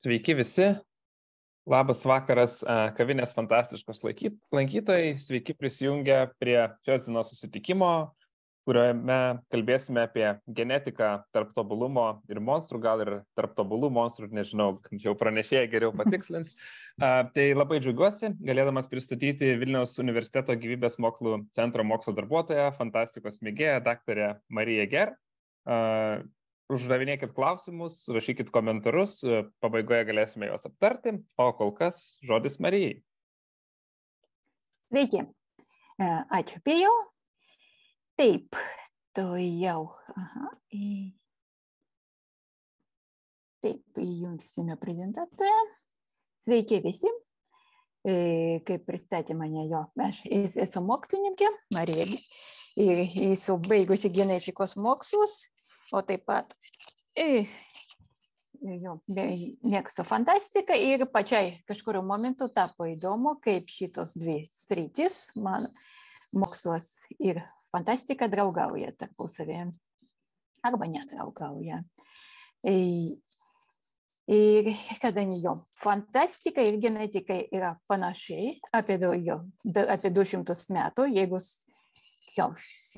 Sveiki visi. Labas vakaras, kavinės fantastiškos lankytojai. Sveiki prisijungę prie šios dienos susitikimo, kuriame kalbėsime apie genetiką tarp tobulumo ir monstrų, gal ir tarp tobulų monstrų, nežinau, jau pranešėjai geriau patikslins. Tai labai džiugiuosi, galėdamas pristatyti Vilniaus universiteto gyvybės mokslų centro mokslo darbuotoją, fantastikos mėgėją, daktarę Mariją Ger uždavinėkit klausimus, rašykit komentarus, pabaigoje galėsime juos aptarti, o kol kas žodis Marijai. Sveiki, ačiū pėjau. Taip, to jau. Aha. Taip, įjungsime prezentaciją. Sveiki visi. Kaip pristatė mane jo, aš esu mokslininkė, Marija, esu baigusi genetikos mokslus o taip pat jo, mėgstu fantastiką ir pačiai kažkurio momentu tapo įdomu, kaip šitos dvi sritis, man mokslas ir fantastika draugauja tarpusavėje arba nedraugauja. Ir kadangi jo fantastika ir genetika yra panašiai apie, jo, apie 200 metų, jeigu jo,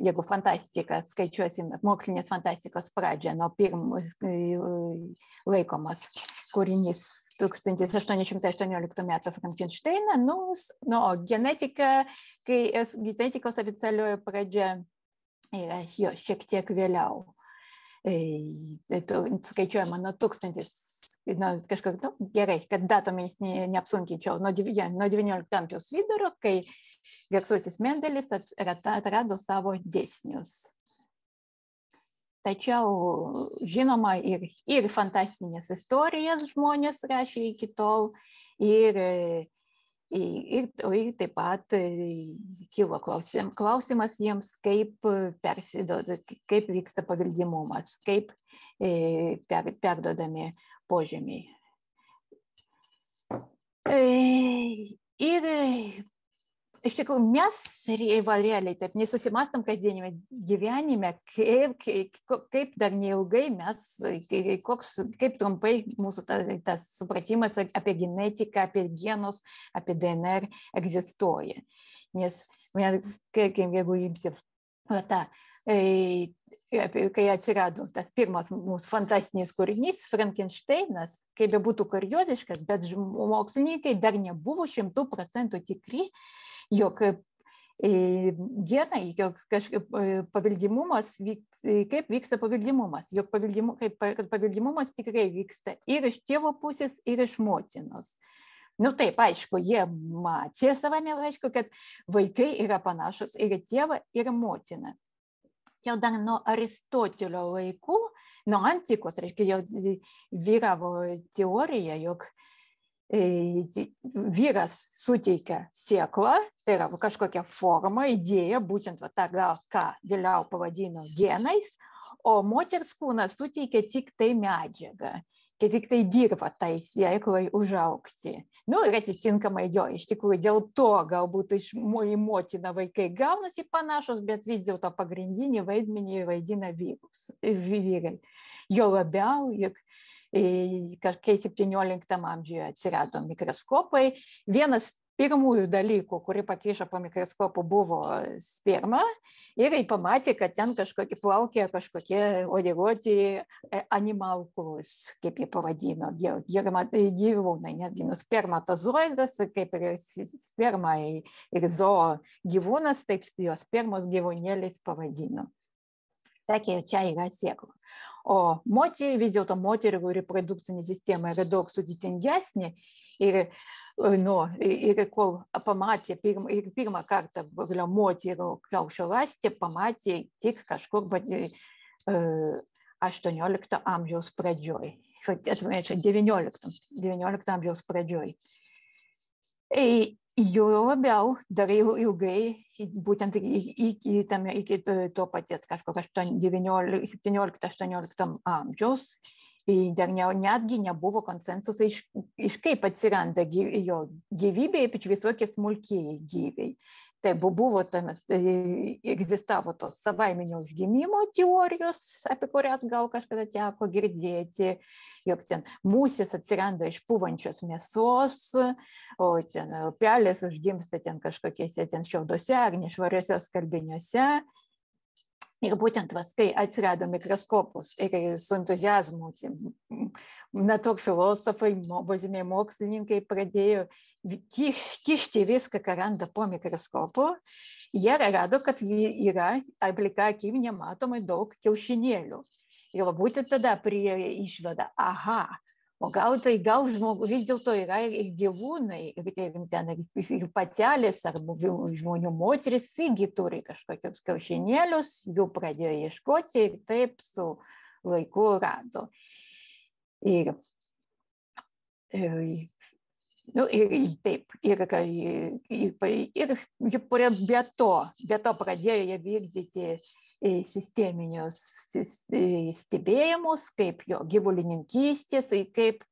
jeigu fantastika, skaičiuosim mokslinės fantastikos pradžią, nuo pirmus laikomas kūrinys 1818 metų Frankensteiną, nu, nu, o genetika, kai genetikos oficialioji pradžia yra jo šiek tiek vėliau. Skaičiuojama nuo tūkstantis na, kažkaip, nu, gerai, kad datomis ne, neapsunkinčiau, nuo, nuo 19 amžiaus vidurio, kai garsusis Mendelis atrado savo dėsnius. Tačiau, žinoma, ir, ir fantastinės istorijas žmonės rašė iki tol, ir, ir, ir taip pat kilo klausim, klausimas jiems, kaip, persidoda, kaip vyksta paveldimumas, kaip per, perdodami požemiai. Ir iš tikrųjų mes realiai taip nesusimastam kasdienime gyvenime, kaip, kaip, kaip dar neilgai mes, koks, kaip trumpai mūsų ta, tas supratimas apie genetiką, apie genus, apie DNR egzistuoja. Nes, jeigu imsi tą kai atsirado tas pirmas mūsų fantastinis kūrinys, Frankensteinas, kaip be būtų kurioziškas, bet mokslininkai dar nebuvo šimtų procentų tikri, jog genai, jog kažkaip paveldimumas, kaip vyksta paveldimumas, jog paveldimu, kaip, kad paveldimumas tikrai vyksta ir iš tėvo pusės, ir iš motinos. Nu taip, aišku, jie matė savame, aišku, kad vaikai yra panašus ir tėvą, ir motiną jau dar nuo Aristotelio laikų, nuo antikos, reiškia, jau vyravo teorija, jog vyras suteikia sėklą, tai yra kažkokia forma, idėja, būtent va, tą gal ką vėliau pavadino genais, o moters kūnas suteikia tik tai medžiagą kai tik tai dirba tai sėklai užaukti. Nu, ir atitinkamai jo, iš tikrųjų dėl to galbūt iš į motiną vaikai gaunasi panašus, bet vis dėlto pagrindinį vaidmenį vaidina vyrus, vyrai. Jo labiau, juk kai 17 amžiuje atsirado mikroskopai, vienas pirmųjų dalykų, kurį pakišo po mikroskopu, buvo sperma ir pamatė, kad ten kažkokie plaukė, kažkokie odegoti animalkus, kaip jie pavadino, gyvūnai, netgi nu, spermatozoidas, kaip ir sperma ir zoo gyvūnas, taip jo spermos gyvūnėlis pavadino. Sakė, čia yra sėkla. O moteriai, vis dėlto moterių reprodukcinė sistema yra daug sudėtingesnė ir nu, ir kol pamatė pirmą, ir pirmą kartą pagaliau moterų kiaušialastė, pamatė tik kažkur bet, 18 amžiaus pradžioj. Atsiprašau, 19, 19 amžiaus pradžioj. Jo labiau dar ilgai, būtent iki, tame, iki to paties kažkokio 17-18 amžiaus, dar ne, netgi nebuvo konsensuso iš, iš kaip atsiranda gyv, jo gyvybė, ypač visokie smulkiai gyviai. Tai buvo tamis, tai egzistavo tos savaiminio užgimimo teorijos, apie kurias gal kažkada teko girdėti, jog ten mūsis atsiranda iš pūvančios mėsos, o ten pelės užgimsta ten kažkokiuose ten šiauduose ar nešvariuose skalbiniuose. Ir būtent vas, kai atsirado mikroskopus ir su entuzijazmu, na, tok filosofai, baziniai mokslininkai pradėjo kišti viską, ką randa po mikroskopu, jie rado, kad yra aplika akim nematomai daug kiaušinėlių. Ir būtent tada prie išvada, aha, o gal tai gal žmogus vis dėlto yra ir gyvūnai ir ten ir patelės arba žmonių moterys irgi turi kažkokius kiaušinėlius jų pradėjo ieškoti ir taip su laiku rado. Ir ir Nu, ir, ir taip, ir, ir, ir, ir be to, be to pradėjo jie vykdyti sisteminius stebėjimus, kaip jo gyvulininkystės, kaip,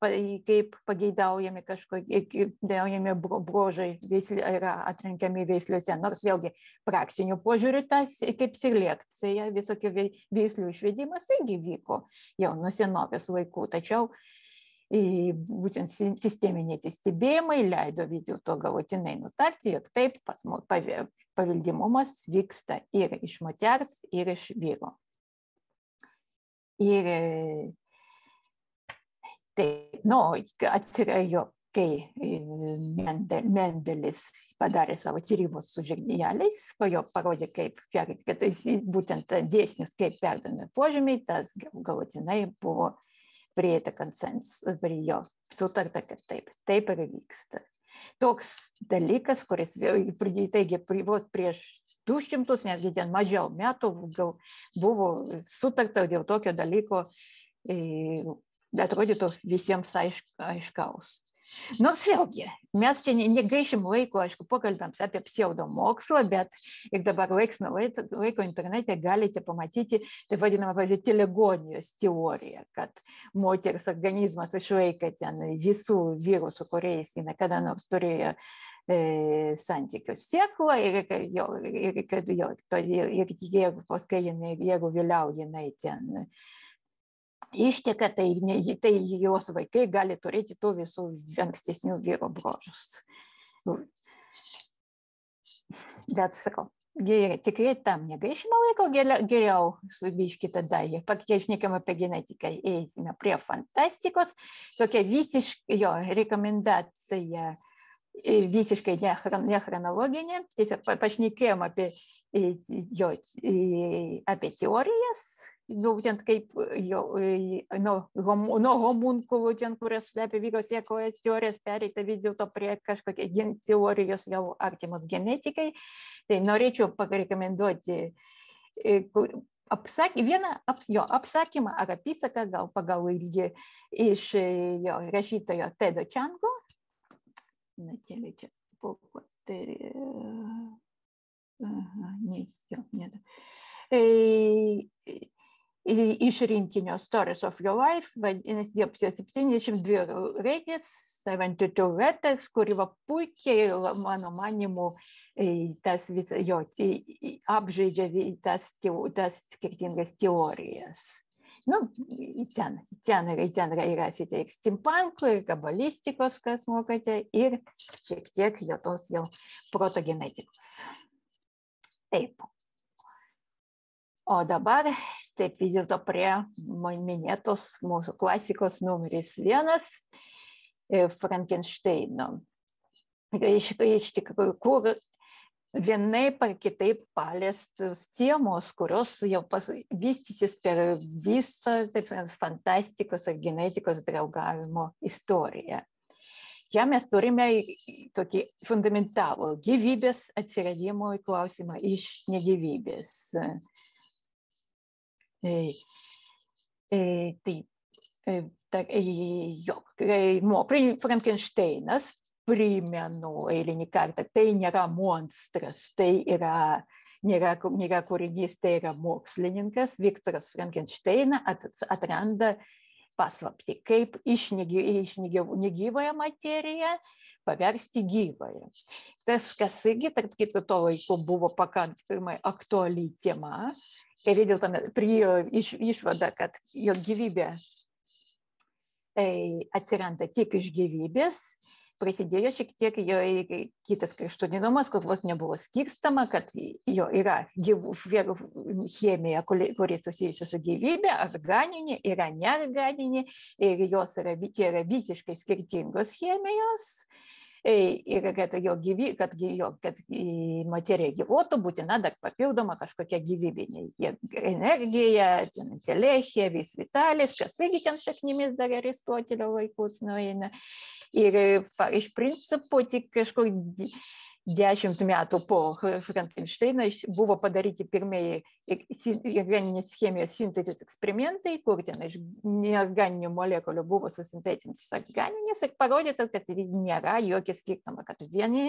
kaip pageidaujami kažkokie daujami brožai yra atrenkami veisliuose. Nors vėlgi praktiniu požiūriu tas kaip selekcija, visokių veislių išvedimas irgi vyko jau nuo senovės laikų. Tačiau būtent sisteminiai stebėjimai leido vis dėlto galutinai nutarti, jog taip pas mus paveldimumas vyksta ir iš moters, ir iš vyro. Ir taip, nu, atsirėjo, kai Mendelis padarė savo tyrimus su žirneliais, po jo parodė, kaip, kad jis būtent dėsnius, kaip perdami požymiai, tas galutinai buvo prieita konsensus, prie jo sutarta, kad taip, taip ir vyksta toks dalykas, kuris taigi vos prieš 200, netgi ten mažiau metų buvo sutarta dėl tokio dalyko, atrodytų visiems aišk, aiškaus. Nors vėlgi, mes čia negaišim laiko, aišku, pokalbėms apie pseudomokslą, bet ir dabar laiks nuo laiko internete galite pamatyti, tai vadinama, pavyzdžiui, telegonijos teorija, kad moters organizmas išlaikė ten visų vyrų, su kuriais jinai kada nors turėjo e, santykius sėklą ir, jo, ir, kad jo, to, ir jeigu paskui jinai, jeigu vėliau jinai ten išteka, tai, ne, tai jos vaikai gali turėti tų visų ankstesnių vyro brožus. Bet sakau, gerai, tikrai tam negaišime laiko, geriau subiški tada, pakeišnekam apie genetiką, eisime prie fantastikos, tokia visiškai jo rekomendacija visiškai nechronologinė, tiesiog pašnekėjom apie jo, apie teorijas, būtent kaip jo, nuo, nuo homunkulų, ten, kurias slepia vykos sėkojas teorijas, pereita vis dėlto prie kažkokie teorijos jau artimos genetikai. Tai norėčiau parekomenduoti apsak, vieną aps, jo apsakymą ar apysaką, gal pagal ilgį iš jo rašytojo Tedo Čango Na, čia, po, tai, Aha, не, нет. Iš rinkinio Stories of Your Life, vadinasi, diopsijos 72 raidės, 72 letters, kuri va puikiai, mano manimu, tas vis, jo, apžaidžia tas, tas skirtingas teorijas. Nu, ten, ten, ten rasite ir steampunkų, ir kabalistikos, kas mokate, ir šiek tiek jo tos jau protogenetikos. Taip. O dabar, taip vis dėlto prie minėtos mūsų klasikos numeris vienas Frankensteino. Iš, iš tikrųjų, kur vienaip ar kitaip paliestos temos, kurios jau pas, vystysis per visą, taip sakant, fantastikos ar genetikos draugavimo istoriją. Čia mes turime tokį fundamentalų gyvybės atsiradimo klausimą iš negyvybės. Tai, ta, jo, Frankensteinas, primenu eilinį kartą, tai nėra monstras, tai yra nėra, nėra kūrinys, tai yra mokslininkas, Viktoras Frankensteinas at, atranda paslapti, kaip iš, negyv, iš negyv, negyvąją materiją paversti gyvąją. Tas, kas irgi, tarp kitko, to laiku buvo pakankamai aktuali tema, kai vis dėlto priėjo iš, išvada, kad jo gyvybė e, atsiranda tik iš gyvybės, prasidėjo šiek tiek jo kitas kraštutinumas, kur vos nebuvo skirstama, kad jo yra gyvų, chemija, kuri susijusi su gyvybė, organinė, yra neorganinė ir jos yra, yra visiškai skirtingos chemijos. Ir kad jo gyvy, kad, jo, kad materija gyvuotų, būtina dar papildoma kažkokia gyvybinė energija, telechija, vis vitalis, kas irgi ten šaknimis dar Aristotelio vaikus nueina. Ir iš principo tik kažkur dešimt metų po Frankensteino buvo padaryti pirmieji organinės chemijos sintezės eksperimentai, kur ten iš neorganinių molekulių buvo susintetintis organinės ir parodyta, kad nėra jokio skirtumo, kad vieni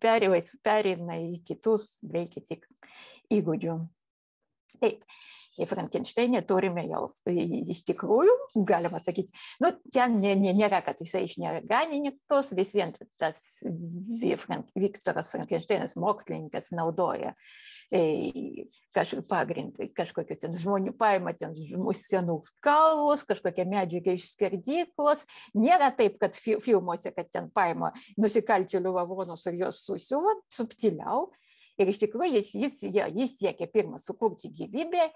perėina į kitus, reikia tik įgūdžių. Taip, į Frankensteinį turime jau iš tikrųjų, galima sakyti, nu, ten ne, ne, nėra, kad jisai iš neorganikos, vis vien tas Viktoras Frankensteinas mokslininkas naudoja kažkokį pagrindą, kažkokius ten žmonių paima, ten senų kaulus, kažkokią medžiagą iš skerdyklos. Nėra taip, kad fi filmuose, kad ten paima nusikaltėlių lavonus ir juos susiuva subtiliau. Ir iš tikrųjų jis, jis, jis siekia pirmą sukurti gyvybę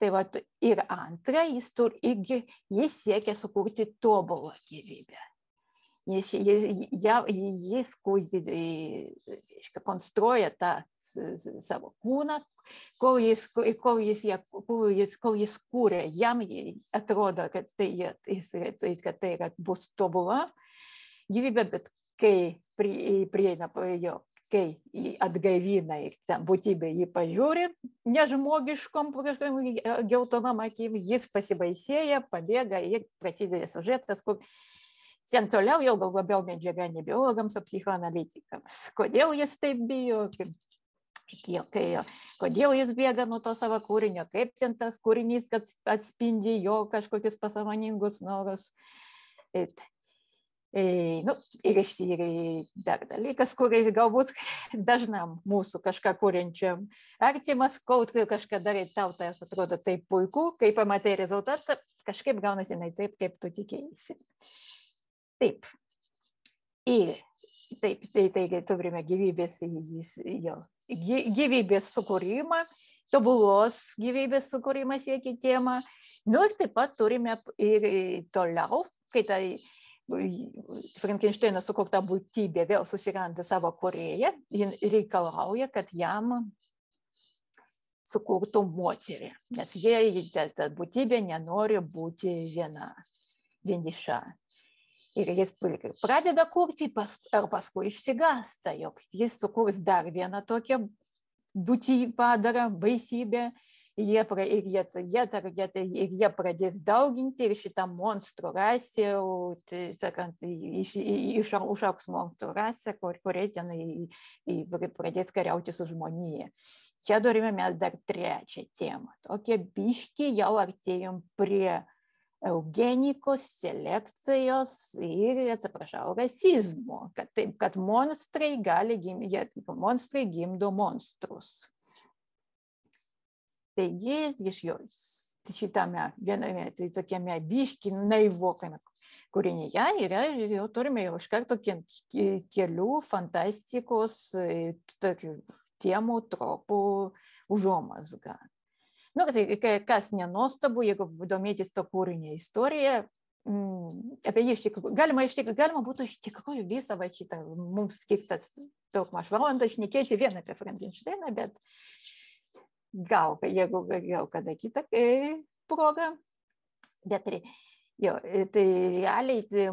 Tai va, ir antra, jis, tur, irgi, jis siekia sukurti tobulą gyvybę. Jis, jis, jis, jis konstruoja tą savo kūną, kol jis, kol jis, kol jis, kol jis kūrė, jam atrodo, kad tai, jis, kad tai bus tobula gyvybė, bet kai prieina prie jo kai atgaivina ir ten būtybė jį pažiūri, nežmogiškom, geltonom akim, jis pasibaisėja, pabėga ir prasideda sužetas, kur ten toliau jau gal labiau medžiaga ne biologams, o psichoanalitikams. Kodėl jis taip bijo, kai, kodėl jis bėga nuo to savo kūrinio, kaip ten tas kūrinys atspindi jo kažkokius pasąmoningus norus. Et, Nu, ir iš ir dar dalykas, kuris galbūt dažnam mūsų kažką kuriančiam artimas, kol kažką darai, tau tas atrodo taip puiku, kai pamatai rezultatą, kažkaip gaunasi ne taip, kaip tu tikėjai. Taip. Ir taip, tai taigi turime gyvybės, jo, gyvybės sukūrimą, tobulos gyvybės sukūrimą siekia tema. Nu ir taip pat turime ir toliau, kai tai Frankensteino sukurta būtybė vėl susiranda savo kurėją, jin reikalauja, kad jam sukurtų moterį, nes jie, ta, ta būtybė nenori būti viena, vieniša. Ir jis pradeda kurti pas, ir paskui išsigasta, jog jis sukurs dar vieną tokią būtybę, padarą, baisybę, jie, pra, ir jie, jie, ir jie pradės dauginti ir šitą monstrų rasę, tai, sakant, iš, iš, užauks monstrų rasę, kur, kurie ten į, į, pradės kariauti su žmonija. Čia turime mes dar trečią temą. Tokie biški jau artėjom prie eugenikos, selekcijos ir, atsiprašau, rasizmo, kad taip, kad monstrai gali gimti, monstrai gimdo monstrus. Taigi, iš jos šitame viename, tai tokiame biški naivokame kūrinyje yra, jau turime jau iš karto kelių fantastikos tokių temų, tropų užuomasgą. Nu, kas nenuostabu, jeigu domėtis to kūrinio istoriją, apie jį iš tikrųjų, galima, iš tikrųjų, galima būtų iš tikrųjų visą va šitą mums skirtas daug maž valandą šnekėti vien apie Frankensteiną, bet gal, jeigu gal kada kitą progą. Bet jo, tai realiai tai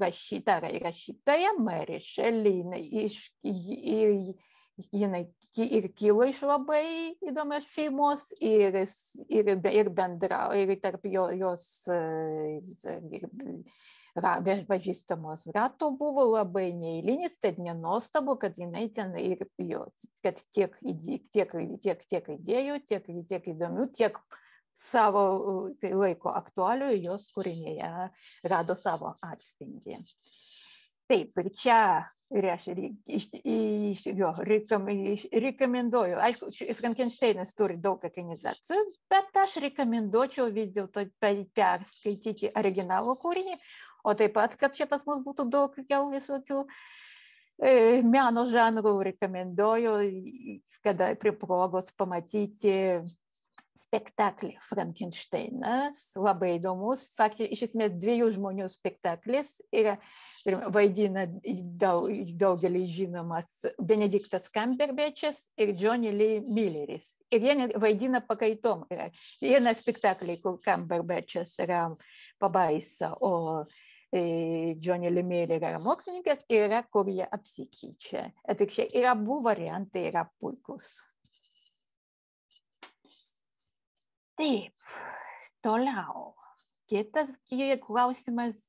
rašyta, rašytoja Mary Shelley, iš, ir, jinai ir kilo iš labai įdomios šeimos ir, ir, ir bendrau, ir tarp jo, jos ir, pažįstamos rato buvo labai neįlinis, tad nenuostabu, kad jinai ten ir jo, kad tiek, tiek, tiek, tiek idėjų, tiek, tiek įdomių, tiek savo laiko aktualių jos kūrinėje rado savo atspindį. Taip, ir čia ir aš jo, rekomenduoju. Aišku, Frankensteinas turi daug ekranizacijų, bet aš rekomenduočiau vis dėlto perskaityti originalų kūrinį, o taip pat, kad čia pas mus būtų daug jau visokių e, meno žanrų, rekomenduoju, kada prie progos pamatyti spektaklį Frankensteinas, labai įdomus, faktiškai iš esmės dviejų žmonių spektaklis ir vaidina daug, daugelį žinomas Benediktas Kamberbečas ir Johnny Lee Milleris. Ir jie vaidina pakaitom. Vieną spektaklį, kur Kamberbečas yra pabaisa, o Johnny Lee Miller yra mokslininkas, yra, kur jie apsikeičia. Atvirkščiai, ir abu variantai yra puikus. Taip, toliau. Kitas klausimas,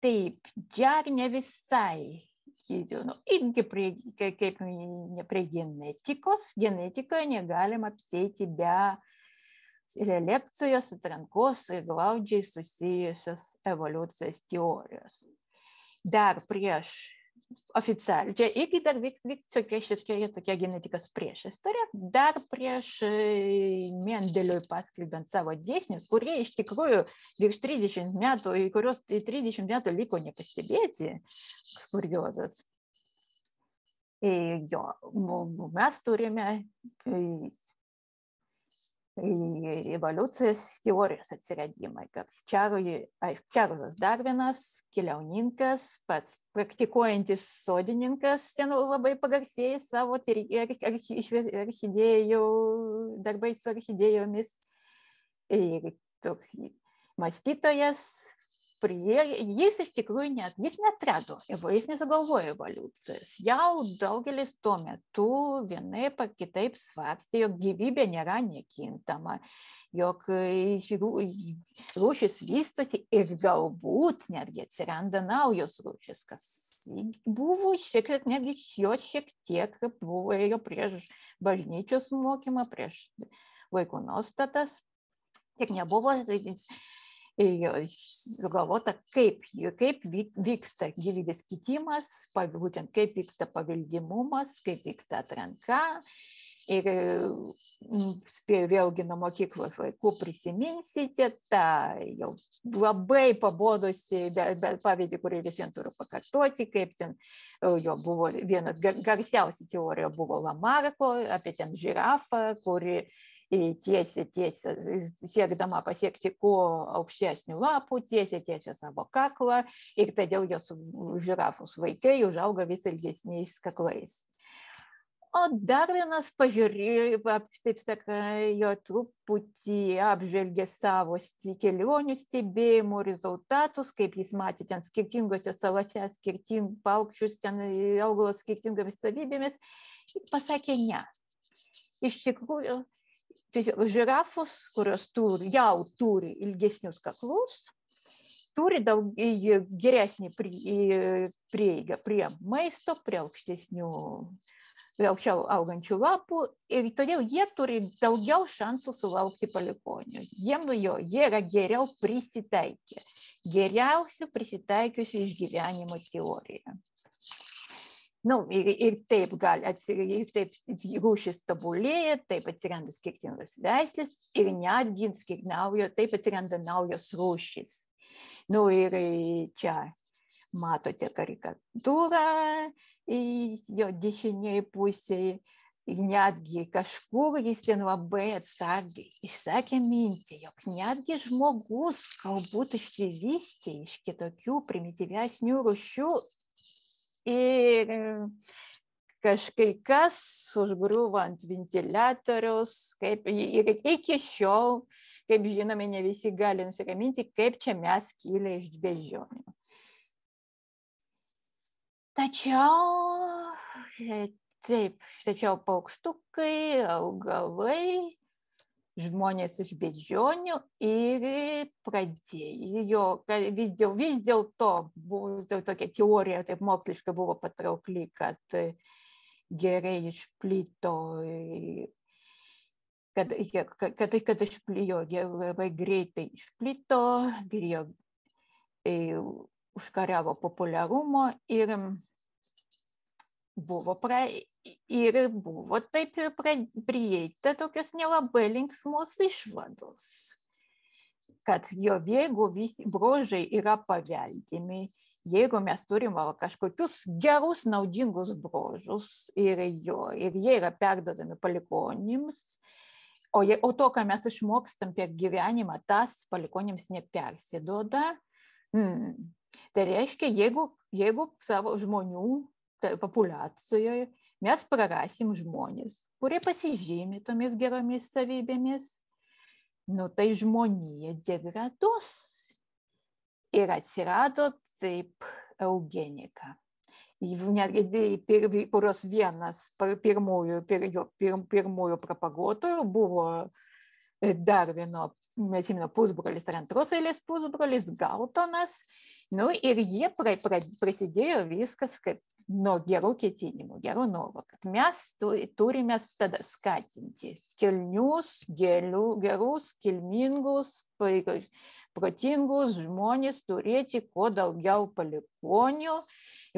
taip, dar ne visai. Nu, irgi prie, kaip ne prie genetikos, genetikoje negalima apsėti be selekcijos, atrankos ir glaudžiai susijusios evoliucijos teorijos. Dar prieš oficialiai, čia irgi dar vyks, vyks tokia šitokia tokia genetikos priešistorė, dar prieš Mendeliui paskelbiant savo dėsnius, kurie iš tikrųjų virš 30 metų, į kuriuos 30 metų liko nepastebėti, skuriozas. Jo, mes turime evoliucijos teorijos atsiradimai, kad Čarlzas Darvinas, keliauninkas, pats praktikuojantis sodininkas, ten labai pagarsėjęs savo orchidėjų, darbais su orchidėjomis. Ir toks mąstytojas, prie, jis iš tikrųjų net, jis netrado, jis nesugalvojo evoliucijos. Jau daugelis tuo metu vienaip ar kitaip svarstė, jog gyvybė nėra nekintama, jog rūšis vystosi ir galbūt netgi atsiranda naujos rūšis, kas buvo šiek tiek, netgi jo šiek tiek buvo ėjo prieš bažnyčios mokymą, prieš vaikų nuostatas. Tik nebuvo sugalvota, kaip, kaip vyksta gyvybės kitimas, būtent kaip vyksta paveldimumas, kaip vyksta atranka. Ir spėjau vėlgi nuo mokyklos vaikų prisiminsite tą jau labai pabodusi, pavyzdį, kurį visiems turiu pakartoti, kaip ten jo buvo vienas garsiausių teorijų buvo Lamarko apie ten žirafą, kuri tiesė, tiesė, siekdama pasiekti kuo aukštesnį lapų, tiesė, tiesė savo kaklą ir todėl jos žirafos vaikai užauga vis ilgesniais kaklais. O dar vienas pažiūrėjo, taip sakai, truputį apžvelgė savo kelionių stebėjimų rezultatus, kaip jis matė ten skirtingose salose, skirting paukščius, ten augalos skirtingomis savybėmis, ir pasakė ne. Iš tikrųjų, tiesiog žirafos, kurios turi, jau turi ilgesnius kaklus, turi daug geresnį prieigą prie maisto, prie aukštesnių, aukščiau augančių lapų ir todėl jie turi daugiau šansų sulaukti palikonių. Jiem jo, jie yra geriau prisitaikę, geriausia prisitaikiusi išgyvenimo teorija. Nu, ir, ir taip gali atsirasti, taip rūšis tobulėja, taip atsiranda skirtingos veislės ir netgi naujo, taip atsiranda naujos rūšis. Nu, ir čia matote karikatūrą jo dešiniai pusėje. Ir netgi kažkur jis ten labai atsargiai išsakė mintį, jog netgi žmogus galbūt išsivystė iš kitokių primityvesnių rušių ir kažkai kas užgriuvo ant ventiliatoriaus, kaip ir iki šiol, kaip žinome, ne visi gali nusiraminti, kaip čia mes kilę iš beždžionių. Tačiau, taip, tačiau paukštukai, augalai, žmonės iš beždžionių ir pradėjo, vis, dėl, vis dėlto buvo dėl tokia teorija, taip moksliškai buvo patraukli, kad gerai išplito, kad, kad, kad, kad išplito, labai greitai išplito, galėjo užkariavo populiarumo ir buvo pra, ir buvo taip ir prieita tokios nelabai linksmos išvados, kad jo jeigu visi brožai yra paveldimi, jeigu mes turim kažkokius gerus, naudingus brožus ir, jo, ir jie yra perdodami palikonims, o, je, o to, ką mes išmokstam per gyvenimą, tas palikonims nepersiduoda. Hmm. Tai reiškia, jeigu, jeigu savo žmonių tai populiacijoje mes prarasim žmonės, kurie pasižymi tomis geromis savybėmis, nu tai žmonija degraduos. Ir atsirado taip eugenika. Netgi kurios vienas pirmųjų, pir, pir, pirmųjų propaguotojų buvo Darvino, mes žinome, pusbrolis ar antros eilės pusbrolis Galtonas. Nu, ir jie pra, pra, prasidėjo viskas kaip nuo gerų ketinimų, gerų norų, kad mes turime tada skatinti kilnius, gėlių, gerus, kilmingus, protingus žmonės turėti kuo daugiau palikonių.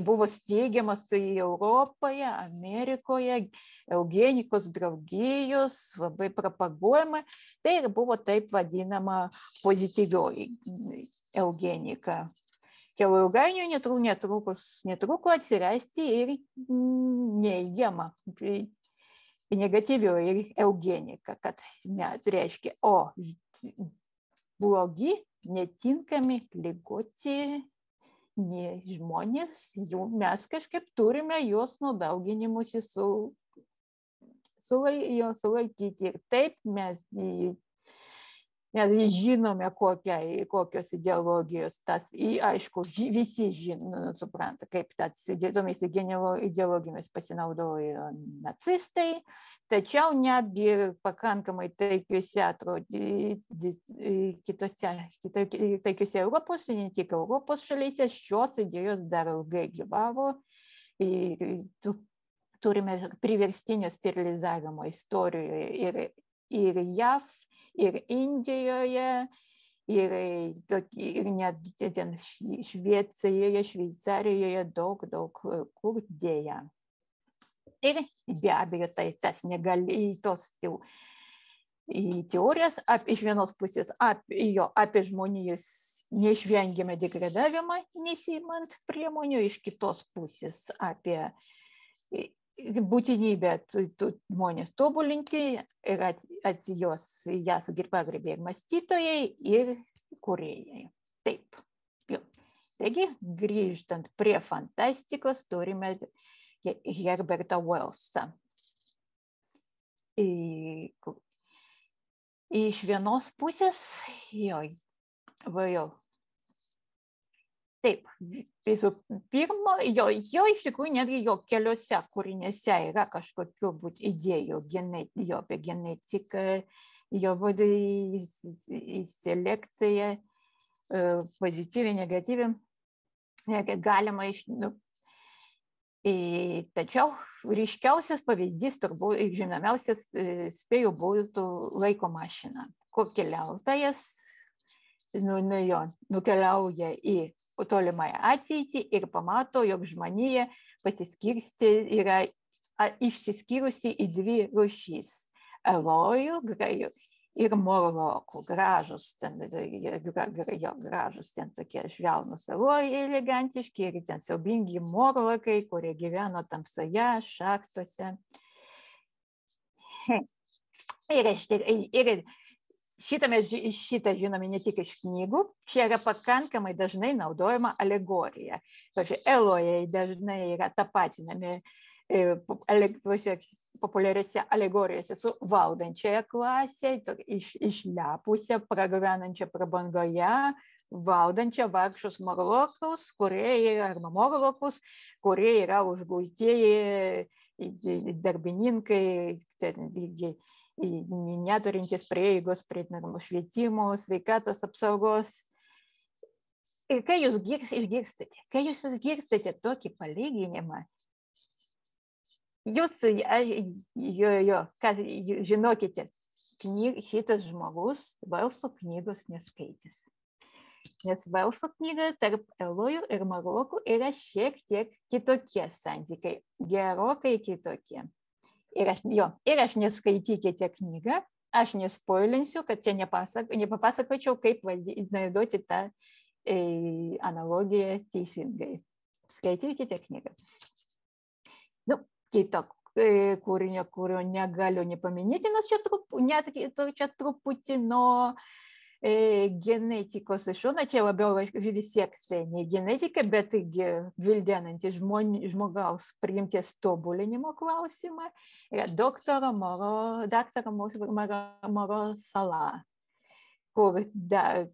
Buvo steigiamas tai Europoje, Amerikoje, eugenikos draugijos, labai propaguojama. Tai ir buvo taip vadinama pozityvioji eugenika jau ilgainiui netru, netrukus, netruko atsirasti ir neigiama, negatyvioji eugenika, kad net reiškia, o blogi, netinkami, lygoti ne žmonės, jų mes kažkaip turime juos nudauginimusi su, sulaikyti. Ir taip mes mes žinome, kokia, kokios ideologijos, tas, aišku, visi žino, supranta, kaip tas, tomis ideologijomis pasinaudojo nacistai, tačiau netgi pakankamai taikiuose, atrodė, kitose, taikiuose Europos, ne tik Europos šalyse, šios idėjos dar ilgai gyvavo. Ir turime priverstinio sterilizavimo istorijoje ir, ir JAV, ir Indijoje, ir, ir netgi ten Šveicijoje, Šveicarijoje daug, daug kur dėja. Ir be abejo, tai tas negali tos jau teorijas ap, iš vienos pusės apie, jo, apie žmonijos neišvengiamą degradavimą, nesimant priemonių, iš kitos pusės apie būtinybė žmonės tobulinti ir ats jos jas pagrėbė ir mąstytojai, ir kūrėjai. Taip. Jo. Taigi, grįžtant prie fantastikos, turime Herbertą Wellsą. Iš vienos pusės, jo, va jau Taip, visų pirma, jo, jo iš tikrųjų netgi jo keliose kūriniuose yra kažkokių būt idėjų genet, jo apie genetiką, jo būdų į selekciją, pozityvę, negatyvę. Galima iš... Nu, Tačiau ryškiausias pavyzdys, turbūt žinomiausias, spėjau, būtų laiko mašina, kur keliautojas nu, nu, jo, nukeliauja į tolimąją ateitį ir pamato, jog žmonija pasiskirsti yra išsiskyrusi į dvi rūšys - elojų ir morlokų. Gražus ten, gražus ten tokie švelnus elojai elegantiški ir ten siaubingi morlokai, kurie gyveno tamsoje, šaktose. Ir, ir šitą mes šitą žinome ne tik iš knygų, čia yra pakankamai dažnai naudojama alegorija. Pavyzdžiui, elojai dažnai yra tapatinami tuose populiariose alegorijose su valdančiaja klasė, iš, išlepusią, pragyvenančią prabangoje, valdančią vargšus morlokus, kurie arba morlokus, kurie yra užguitieji darbininkai, neturintys prieigos prie švietimo, sveikatos apsaugos. Ir kai jūs išgirstate, kai jūs išgirstate tokį palyginimą, jūs, jo, jo, kad žinokite, knyg, šitas žmogus Velso knygos neskaitys. Nes Velso knyga tarp Elojų ir Marokų yra šiek tiek kitokie santykiai, gerokai kitokie. Ir aš, jo, ir aš neskaitykite knygą, aš nespoilinsiu, kad čia nepasak, nepapasakočiau, kaip naudoti tą e, analogiją teisingai. Skaitykite knygą. Nu, kito e, kūrinio, kurio negaliu nepaminėti, nors čia, trup, net, čia truputį nuo genetikos iš šono, čia labiau vis tiek ne genetika, bet vildenanti žmogaus prigimties tobulinimo klausimą yra doktoro Moro, daktaro Moro sala, kur da,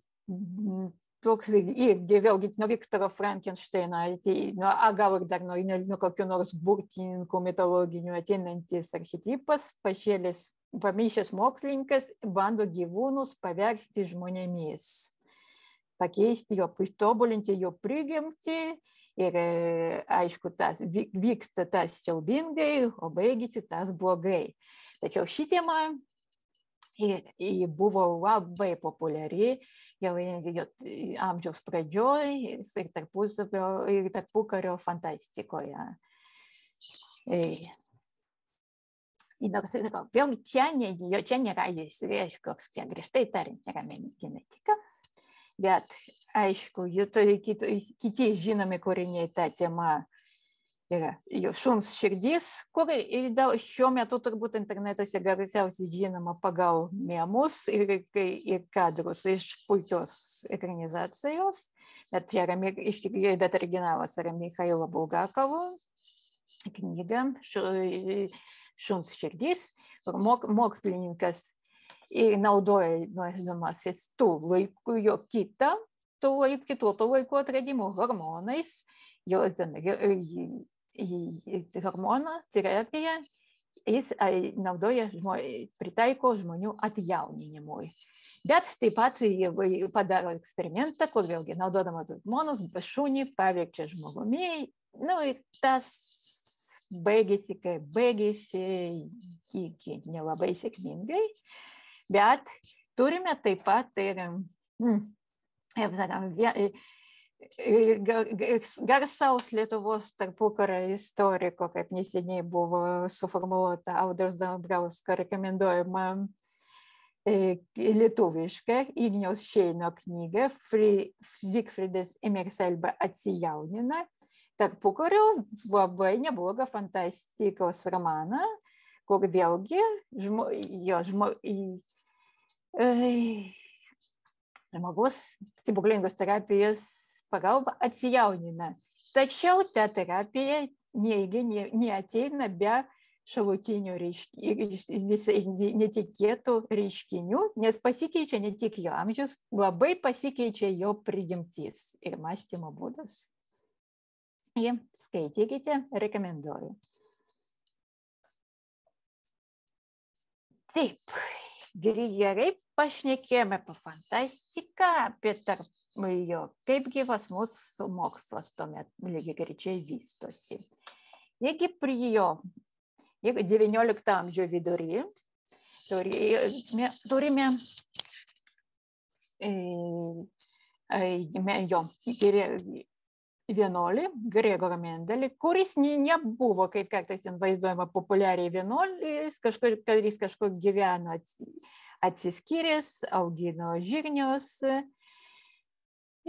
toks irgi vėlgi nuo Viktoro Frankensteino, nuo, a gal ir dar nuo, nuo kokių nors burtininkų mitologinių ateinantis archetipas, pašėlis pamišęs mokslininkas bando gyvūnus paversti žmonėmis, pakeisti jo, tobulinti jo prigimtį ir aišku, tas, vyksta tas siaubingai, o baigėsi tas blogai. Tačiau ši tema buvo labai populiari jau amžiaus pradžioj ir tarpukario fantastikoje. Nors sakau, vėlgi čia, ne, jo čia nėra aišku, koks čia griežtai tariant, nėra genetika, bet aišku, jų turi kiti, kiti žinomi kūriniai tą temą. Yra jo šuns širdys, kuri šiuo metu turbūt internetuose garsiausiai žinoma pagal memus ir, ir kadrus iš puikios ekranizacijos, bet čia yra, iš tikrųjų, bet originalas yra Mikhailo Bulgakovo knyga šuns širdys, mok, mokslininkas naudoja nuodamasis tų laikų, jo kitą, tų laikų, kitų tų laikų atradimų hormonais, jos hormono terapija, jis naudoja, pritaiko žmonių atjauninimui. Bet taip pat padaro eksperimentą, kur vėlgi naudodamas hormonus, šunį paveikčia žmogumi. Nu, tas baigėsi, kaip baigėsi, iki nelabai sėkmingai, bet turime taip pat ir, mm, garsaus Lietuvos tarpukario istoriko, kaip neseniai buvo suformuoluota Audros Dambrausko rekomenduojama lietuviška Igniaus Šeino knyga Zygfridas Emerselba atsijaunina tarpukariu labai neblogą fantastikos romaną, kur vėlgi žmo, jo, žmo, žmogus stebuklingos terapijos pagalba atsijaunina. Tačiau ta terapija neateina be šalutinių netikėtų reiškinių, nes pasikeičia ne tik jo amžius, labai pasikeičia jo prigimtis ir mąstymo būdas. И skaitykite, rekomenduoju. Taip, gerai pašnekėjome apie fantastiką, apie tarp jo, kaipgi pas mūsų mokslas tuomet lygiai greičiai vystosi. Jeigu prie jo, jeigu XIX amžiaus vidury, turime, turime e, jo, vienuolį, Gregorą Mendelį, kuris nebuvo, kaip kartais ten vaizduojama, populiariai vienuolis, kažkur, kad jis kažkur gyveno atsiskyręs, augino žirnius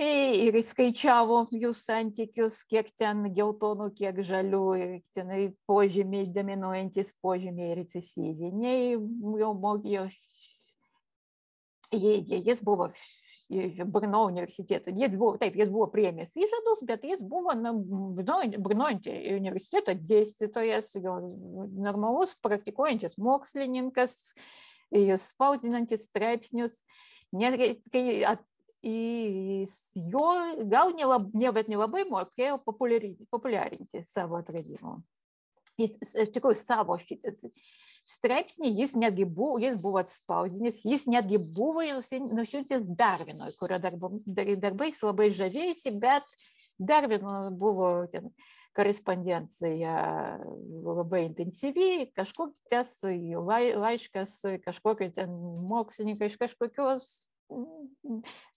ir skaičiavo jų santykius, kiek ten geltonų, kiek žalių, ir ten požymiai, dominuojantis požymiai recesyviniai, jau mokėjo, jis buvo Brno universiteto. Jis buvo, taip, jis buvo priėmęs įžadus, bet jis buvo na, Brno universiteto dėstytojas, normalus, praktikuojantis mokslininkas, jis spausdinantis straipsnius. Netgi, kai at, jo gal nelab, ne, bet nelabai mokėjo populiarinti savo atradimų. Jis iš tikrųjų savo šitas straipsnį jis netgi buvo, jis buvo atspausdinęs, jis netgi buvo nusiuntęs Darvinui, kurio darbo, darbais labai žavėjusi, bet Darvino buvo ten korespondencija labai intensyvi, kažkokias laiškas, kažkokio ten mokslininkai iš kažkokios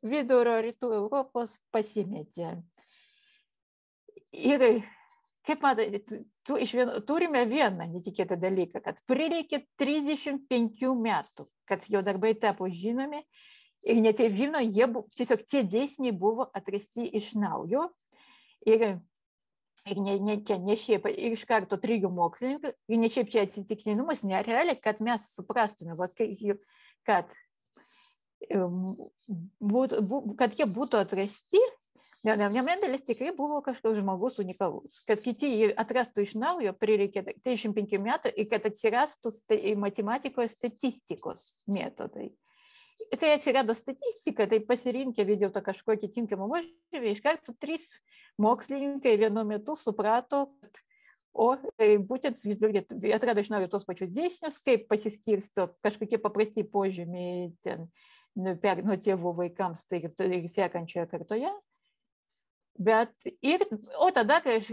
vidurio rytų Europos pasimetė. Ir kaip matai, tu, vien, turime vieną netikėtą dalyką, kad prireikė 35 metų, kad jo darbai tapo žinomi ir net ir Vilno, jie bu, tiesiog tie dėsniai buvo atrasti iš naujo. Ir, ir ne, ne, čia ne šiaip, ir iš karto trijų mokslininkų, ir ne šiaip čia atsitiktinumas, nerealiai, kad mes suprastume, va, kad, būt, būt, kad jie būtų atrasti Ne, ne, Mendelis tikrai buvo kažkoks žmogus unikalus. Kad kiti jį atrastų iš naujo, prireikė 35 metų ir kad atsirastų matematikos statistikos metodai. Kai atsirado statistika, tai pasirinkę vis dėlto kažkokį tinkamą požiūrį, iš karto trys mokslininkai vienu metu suprato, kad o būtent atrado iš naujo tos pačius dėsnius, kaip pasiskirsto kažkokie paprasti požymiai ten, per, nuo tėvų vaikams, tai ir sekančioje kartoje. Bet ir, o tada, kai aš,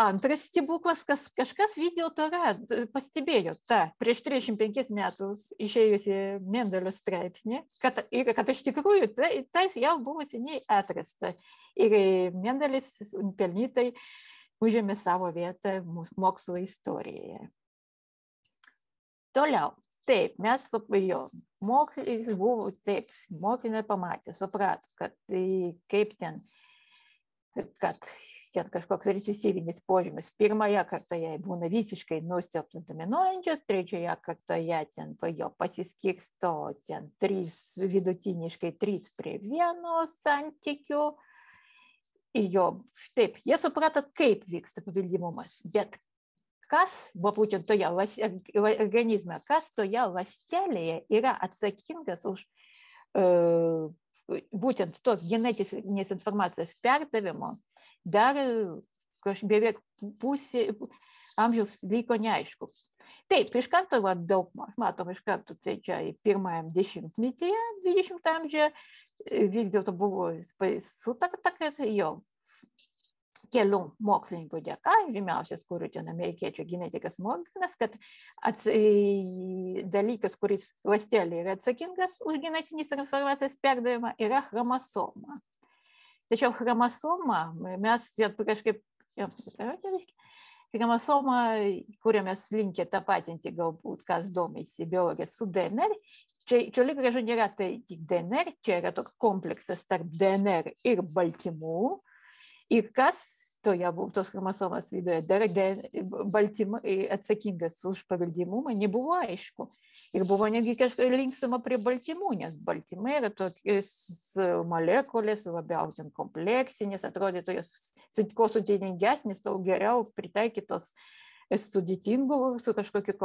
antras stebuklas, kas, kažkas vis dėlto pastebėjo tą prieš 35 metus išėjusi Mendelio straipsnį, kad, ir, kad iš tikrųjų tai, tai jau buvo seniai atrasta. Ir Mendelis pelnytai užėmė savo vietą mokslo istorijoje. Toliau. Taip, mes jo mokslinis buvo, taip, mokinė pamatė, suprato, kad tai, kaip ten kad kad kažkoks recesyvinis požymis pirmąją kartą jai būna visiškai nustelbtos dominuojančios, trečioje kartoje ten po jo pasiskirsto ten trys, vidutiniškai trys prie vieno santykių. Jo, taip, jie suprato, kaip vyksta paveldimumas, bet kas buvo būtent toje organizme, kas toje lastelėje yra atsakingas už uh, būtent tos genetinės informacijos perdavimo dar beveik pusė amžiaus liko neaišku. Taip, iš karto va, daug matom, iš karto tai čia pirmajam dešimtmetyje, 20 amžiuje vis dėlto buvo sutarta, kad jo kelių mokslininkų dėka, žymiausias, kurių ten amerikiečių genetikas Morganas, kad ats, dalykas, kuris ląstelė yra atsakingas už genetinės informacijos perdavimą, yra chromosoma. Tačiau chromosoma mes kažkaip, chromosoma, kurią mes linkę tapatinti galbūt, kas domisi biologija su DNR, čia, čia lyg gražu nėra tai tik DNR, čia yra toks kompleksas tarp DNR ir baltymų, ir kas toje tos chromosomos viduje dar baltymą atsakingas už paveldimumą nebuvo aišku. Ir buvo netgi kažkaip linksama prie baltymų, nes baltymai yra tokios molekulės labiausiai kompleksinės, atrodytų jos kuo sudėtingesnės, tau geriau pritaikytos sudėtingų, su kažkokiu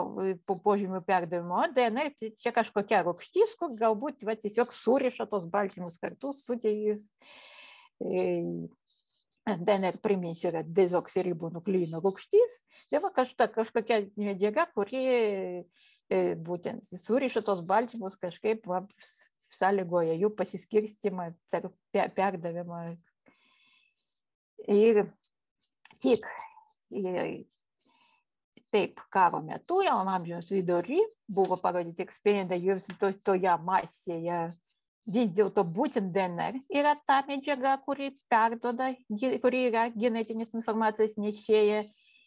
požymiu perdavimu. DNR tai čia kažkokia rūkštys, kur galbūt va, tiesiog suriša tos baltymus kartu, sudėjus DNR priminsiu yra dezoksiribonukleino rūgštys, tai va kažta, kažkokia medžiaga, kuri būtent suriša tos baltymus kažkaip va, sąlygoja jų pasiskirstimą, per, perdavimą. Ir tik taip, karo metu, jau amžiaus vidury, buvo parodyti eksperimentai, jūs toje masėje vis dėlto būtent DNR yra ta medžiaga, kuri perdoda, kuri yra genetinės informacijos nešėja.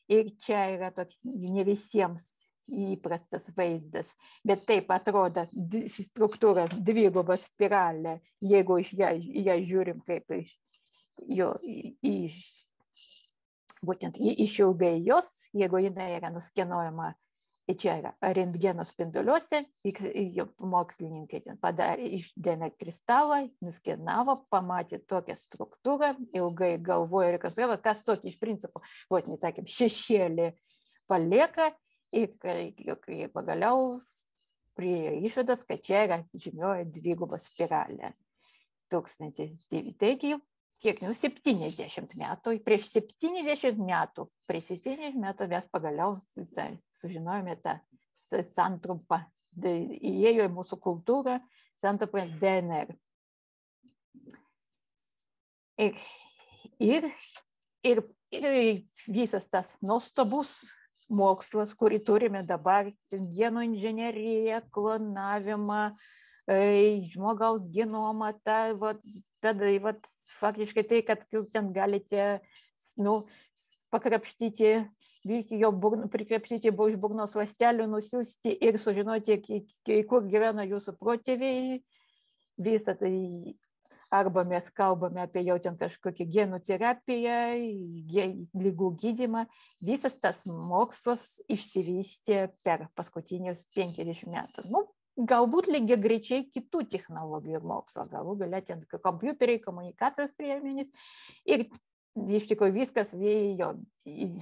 Ir čia yra toks ne visiems įprastas vaizdas, bet taip atrodo struktūra dviguba spiralė, jeigu iš ją, ją žiūrim kaip iš, jo, iš, būtent išilgai jos, jeigu jinai yra nuskenuojama čia yra rentgeno spinduliuose, mokslininkai ten padarė iš DNA kristalą, nuskenavo, pamatė tokią struktūrą, ilgai galvojo ir kas, tokį iš principo, vos ne, tarkim, šešėlį palieka ir kai pagaliau prie išvados, kad čia yra žymioji dviguba spiralė. 1000. Taigi kiek, nu, 70 metų, prieš 70 metų, prieš 70 metų mes pagaliau sužinojome tą santrumpą, įėjo į mūsų kultūrą santrumpą DNR. Ir, ir, ir, ir visas tas nuostabus mokslas, kurį turime dabar, genų inžineriją, klonavimą, žmogaus genomą, ta, vat, tada vat, faktiškai tai, kad jūs ten galite nu, pakrapštyti jo burn, prikrapštyti iš burnos lastelių, nusiųsti ir sužinoti, kur gyvena jūsų protėviai. Visą tai arba mes kalbame apie jau ten kažkokią genų terapiją, lygų gydymą. Visas tas mokslas išsivystė per paskutinius 50 metų. Nu, galbūt lygiai greičiai kitų technologijų mokslo, galų galia ten kompiuteriai, komunikacijos priemonės. Ir iš tikrųjų viskas jo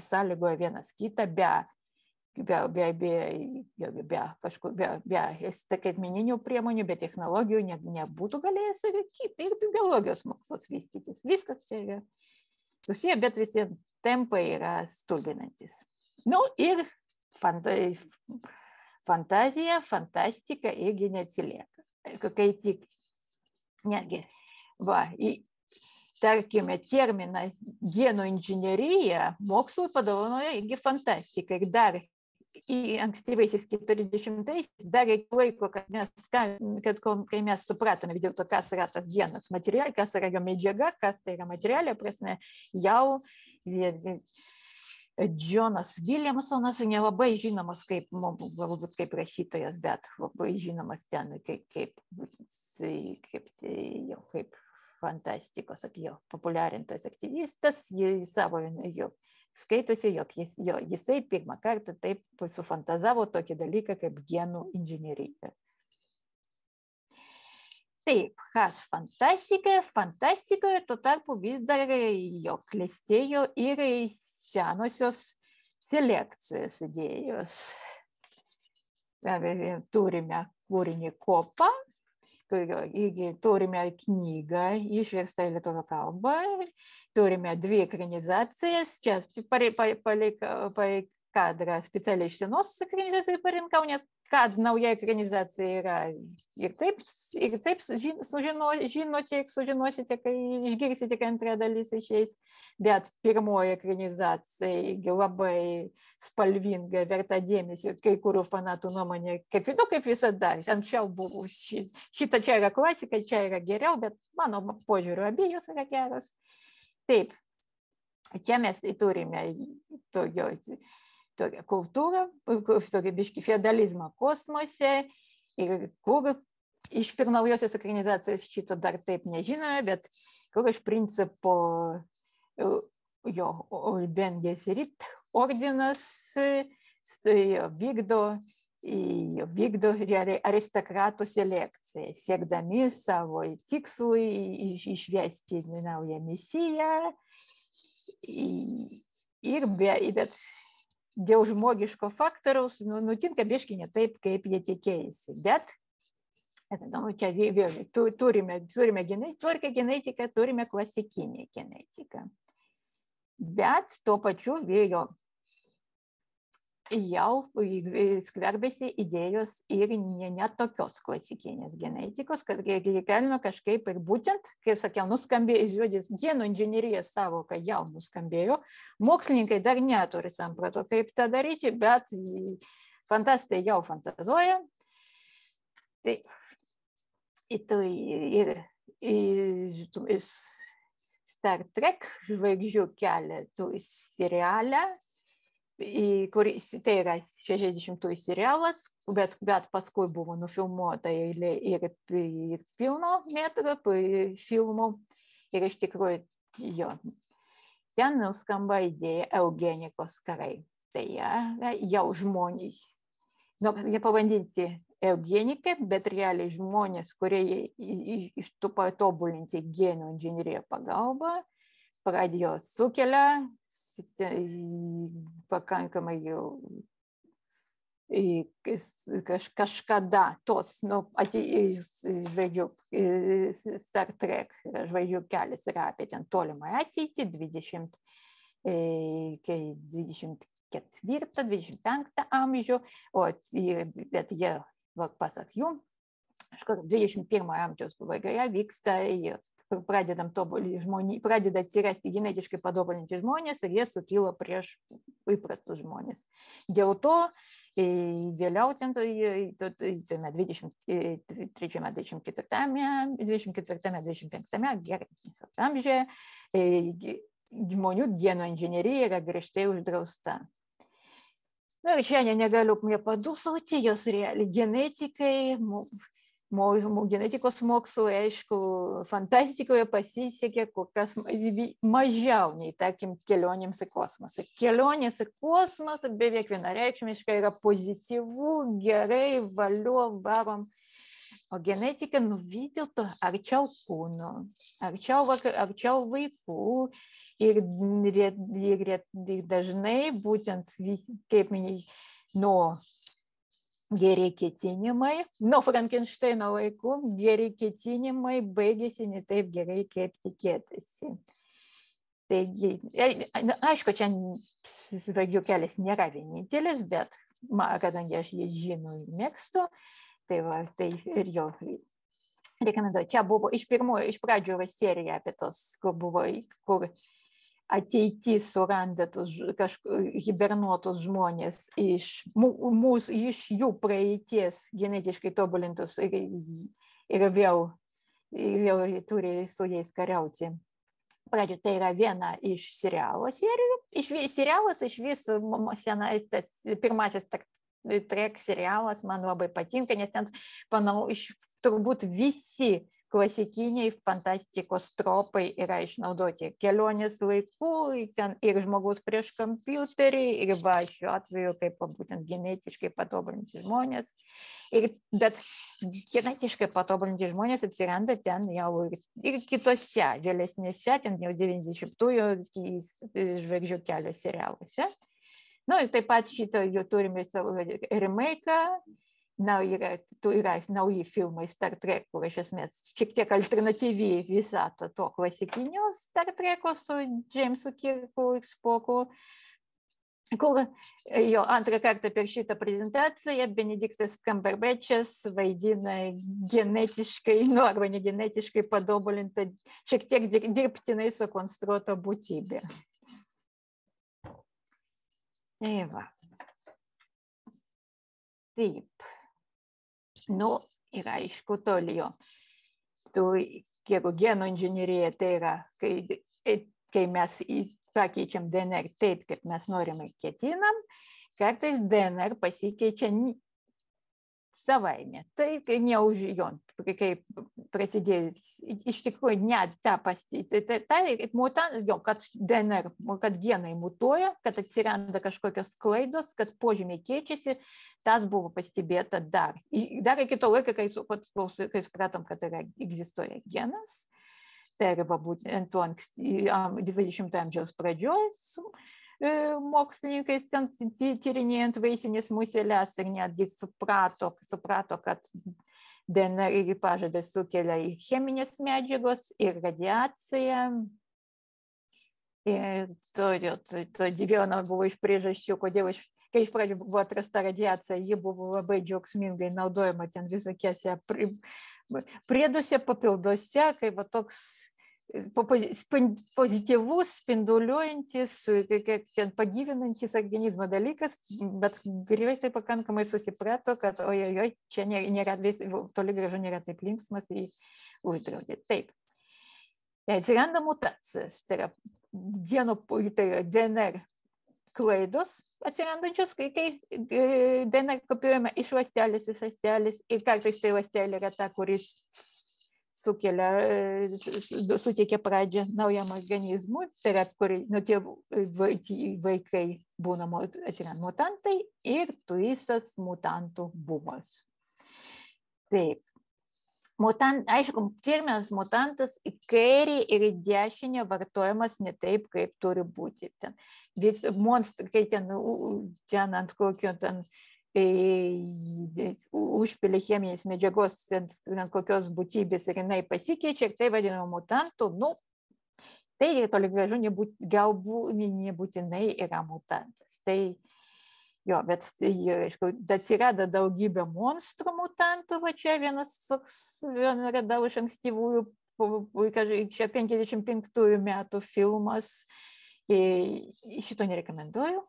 sąlygoja vienas kitą be, be, be, be, be, kažkur, be, be skaitmeninių priemonių, be technologijų ne, nebūtų galėjęs ir kitą ir biologijos mokslas vystytis. Viskas čia yra susiję, bet visi tempai yra stulbinantis. Nu ir fanta, fantazija, fantastika irgi neatsilieka. Kai tik, netgi, va, tarkime, terminą genų inžinerija mokslui padovanojo irgi fantastika. Ir dar į ankstyvaisiais 40-ais, dar reikia laiko, kad mes, kad kai mes supratome vis dėlto, kas yra tas genas materialiai, kas yra jo medžiaga, kas tai yra materialiai prasme, jau Džonas Williamsonas nelabai žinomas kaip, galbūt kaip rašytojas, bet labai žinomas ten kaip, kaip, kaip, jau kaip fantastikos jo populiarintas aktyvistas, jis savo jo skaitosi, jog jis, jo, jisai pirmą kartą taip sufantazavo tokį dalyką kaip genų inžinierija. Taip, kas fantastika, fantastikoje tuo tarpu vis dar jo klestėjo ir senosios selekcijos idėjos. Turime kūrinį kopą, turime knygą išverstą į lietuvių kalbą, turime dvi ekranizacijas, čia palei kadrą specialiai iš senos ekranizacijos parinkau, nes kad nauja ekranizacija yra ir taip, ir taip sužino, žinote, sužinosite, kai išgirsite, kai antra dalis išeis, bet pirmoji ekranizacija labai spalvinga, verta dėmesio, kai kurių fanatų nuomonė, kaip, nu, kaip visada, anksčiau buvo, šita čia yra klasika, čia yra geriau, bet mano požiūriu abiejos yra geros. Taip, čia mes turime tokio tokią kultūrą, tokį biškį feudalizmą kosmose ir kur iš pirmaujosios ekranizacijos šito dar taip nežinome, bet kur iš principo jo Olbengės ryt ordinas vykdo, vykdo aristokratų selekciją, siekdami savo tikslui išvesti naują misiją. Ir be, bet dėl žmogiško faktoriaus nu, nutinka biški ne taip, kaip jie tikėjasi. Bet, nu, čia vėlgi, turime, turime tvarkę genetiką, turime klasikinę genetiką. Bet tuo pačiu vėjo jau skverbėsi idėjos ir ne, ne tokios klasikinės genetikos, kad galime kažkaip ir būtent, kaip sakiau, nuskambėjo žodis genų inžinierijos savoka jau nuskambėjo, mokslininkai dar neturi samprato, kaip tą daryti, bet fantastai jau fantazuoja. Tai, tai ir, ir, Star Trek žvaigždžių kelią, serialę kuris tai yra 60-ųjų serialas, bet, bet paskui buvo nufilmuota ir, ir, ir pilno metro filmų. Ir iš tikrųjų, jo, ten nuskamba idėja eugenikos karai. Tai yra jau žmonės. Nu, nepavadinti eugenikai, bet realiai žmonės, kurie iš tų patobulinti genų inžinieriją pagalba, pradėjo sukelia pakankamai jau kaž, kažkada tos, nu, žvaigždžių, Star Trek žvaigždžių kelias yra apie ten tolimą ateitį, 20, 24-25 amžių, o, bet jie, pasak jų, kažkur 21 amžiaus pabaigoje vyksta pradedam tobulinti žmonį, pradeda atsirasti genetiškai patobulinti žmonės ir jie sukilo prieš įprastus žmonės. Dėl to vėliau, ten, ten 23-24-25 amžiuje žmonių genų inžinierija yra griežtai uždrausta. Na ir šiandien negaliu nepadausauti, jos realiai genetikai genetikos mokslo, aišku, fantastikoje pasisekė kur kas mažiau nei, tarkim, kelionėms į kosmosą. Kelionės į kosmosą beveik vienareikšmiškai yra pozityvu, gerai, valio, varom. O genetika, nu vis dėlto arčiau kūno, arčiau, arčiau vaikų, ir, ir, ir dažnai būtent kaip minėjai, nuo geri ketinimai, nuo Frankensteino laikų geri ketinimai baigėsi ne taip gerai, kaip tikėtasi. Taigi, aišku, čia svagių kelias nėra vienintelis, bet man, kadangi aš jį žinau ir mėgstu, tai, va, tai ir jo rekomenduoju. Čia buvo iš pirmųjų, iš pradžių yra serija apie tos, kur buvo, kur ateity suranda tus hibernuotus žmonės iš, mūsų, iš jų praeities genetiškai tobulintus ir, ir vėl, ir vėl turi su jais kariauti. Pradžiu, tai yra viena iš serialo serijų. Iš, serialas iš vis senais, tas pirmasis trek serialas man labai patinka, nes ten, manau, iš turbūt visi klasikiniai fantastikos tropai yra išnaudoti kelionės laikų, ten ir žmogus prieš kompiuterį, ir va šiuo atveju kaip būtent genetiškai patobulinti žmonės. Ir, bet genetiškai patobulinti žmonės atsiranda ten jau ir, ir kitose vėlesnėse, ten jau 90-ųjų žvaigždžių kelio serialuose. Na, nu, taip pat šito jau turime savo remake na, yra, yra nauji filmai Star Trek, kur iš esmės šiek tiek alternatyvi visata to klasikinio Star Treko su Jamesu Kirku ir Spoku, kur jo antrą kartą per šitą prezentaciją Benediktas Kamberbečas vaidina genetiškai, nu arba ne genetiškai padobulintą, šiek tiek dirbtinai sukonstruotą būtybę. Tai va. Taip nu, ir aišku, toliau. Tu, jeigu genų inžinierija tai yra, kai, kai mes pakeičiam DNR taip, kaip mes norime ketinam, kartais DNR pasikeičia savaime. Tai ne už jo, kai prasidėjus, iš tikrųjų net ta pastyti, tai, tai mutant, jo, kad DNR, kad genai mutuoja, kad atsiranda kažkokios klaidos, kad požymiai keičiasi, tas buvo pastebėta dar. Dar iki to laiko, kai, kai supratom, kad yra, egzistuoja genas. Tai yra būtent 20 amžiaus pradžios mokslininkais ten tyrinėjant vaisinės muselės ir netgi suprato, suprato kad DNR ir pažadas sukelia ir cheminės medžiagos, ir radiacija. Ir to, to, to viena buvo iš priežasčių, kodėl iš, kai iš pradžių buvo atrasta radiacija, ji buvo labai džiaugsmingai naudojama ten visokiose prieduose, papilduose, kaip va toks pozityvus, spinduliuojantis, pagyvinantis organizmą dalykas, bet greitai pakankamai susiprato, kad ojojoj, čia nėra, toli gražu nėra taip linksmas ir uždraudė. Taip. Atsiranda mutacijas, tai yra genų, tai yra DNR klaidos atsirandančios, kai, kai DNR kopijuojama iš ląstelės, iš ląstelės ir kartais tai ląstelė yra ta, kuris sukelia, suteikia pradžią naujam organizmui, tai yra, kur nu, tie vaikai būna atsiranda mutantai ir visas mutantų bumas. Taip. Mutant, aišku, terminas mutantas į kairį ir į dešinę vartojamas ne taip, kaip turi būti. Ten, vis monstrai, kai ten, ten ant kokio ten uh, užpili cheminės medžiagos ant kokios būtybės ir jinai pasikeičia, tai vadinama mutantu, nu, tai toli gražu nebūt, galbūt nebūtinai yra mutantas. Tai jo, bet aišku, atsirado daugybė monstrų mutantų, va čia vienas toks, vieną radau iš ankstyvųjų, čia 55 metų filmas, šito nerekomenduoju,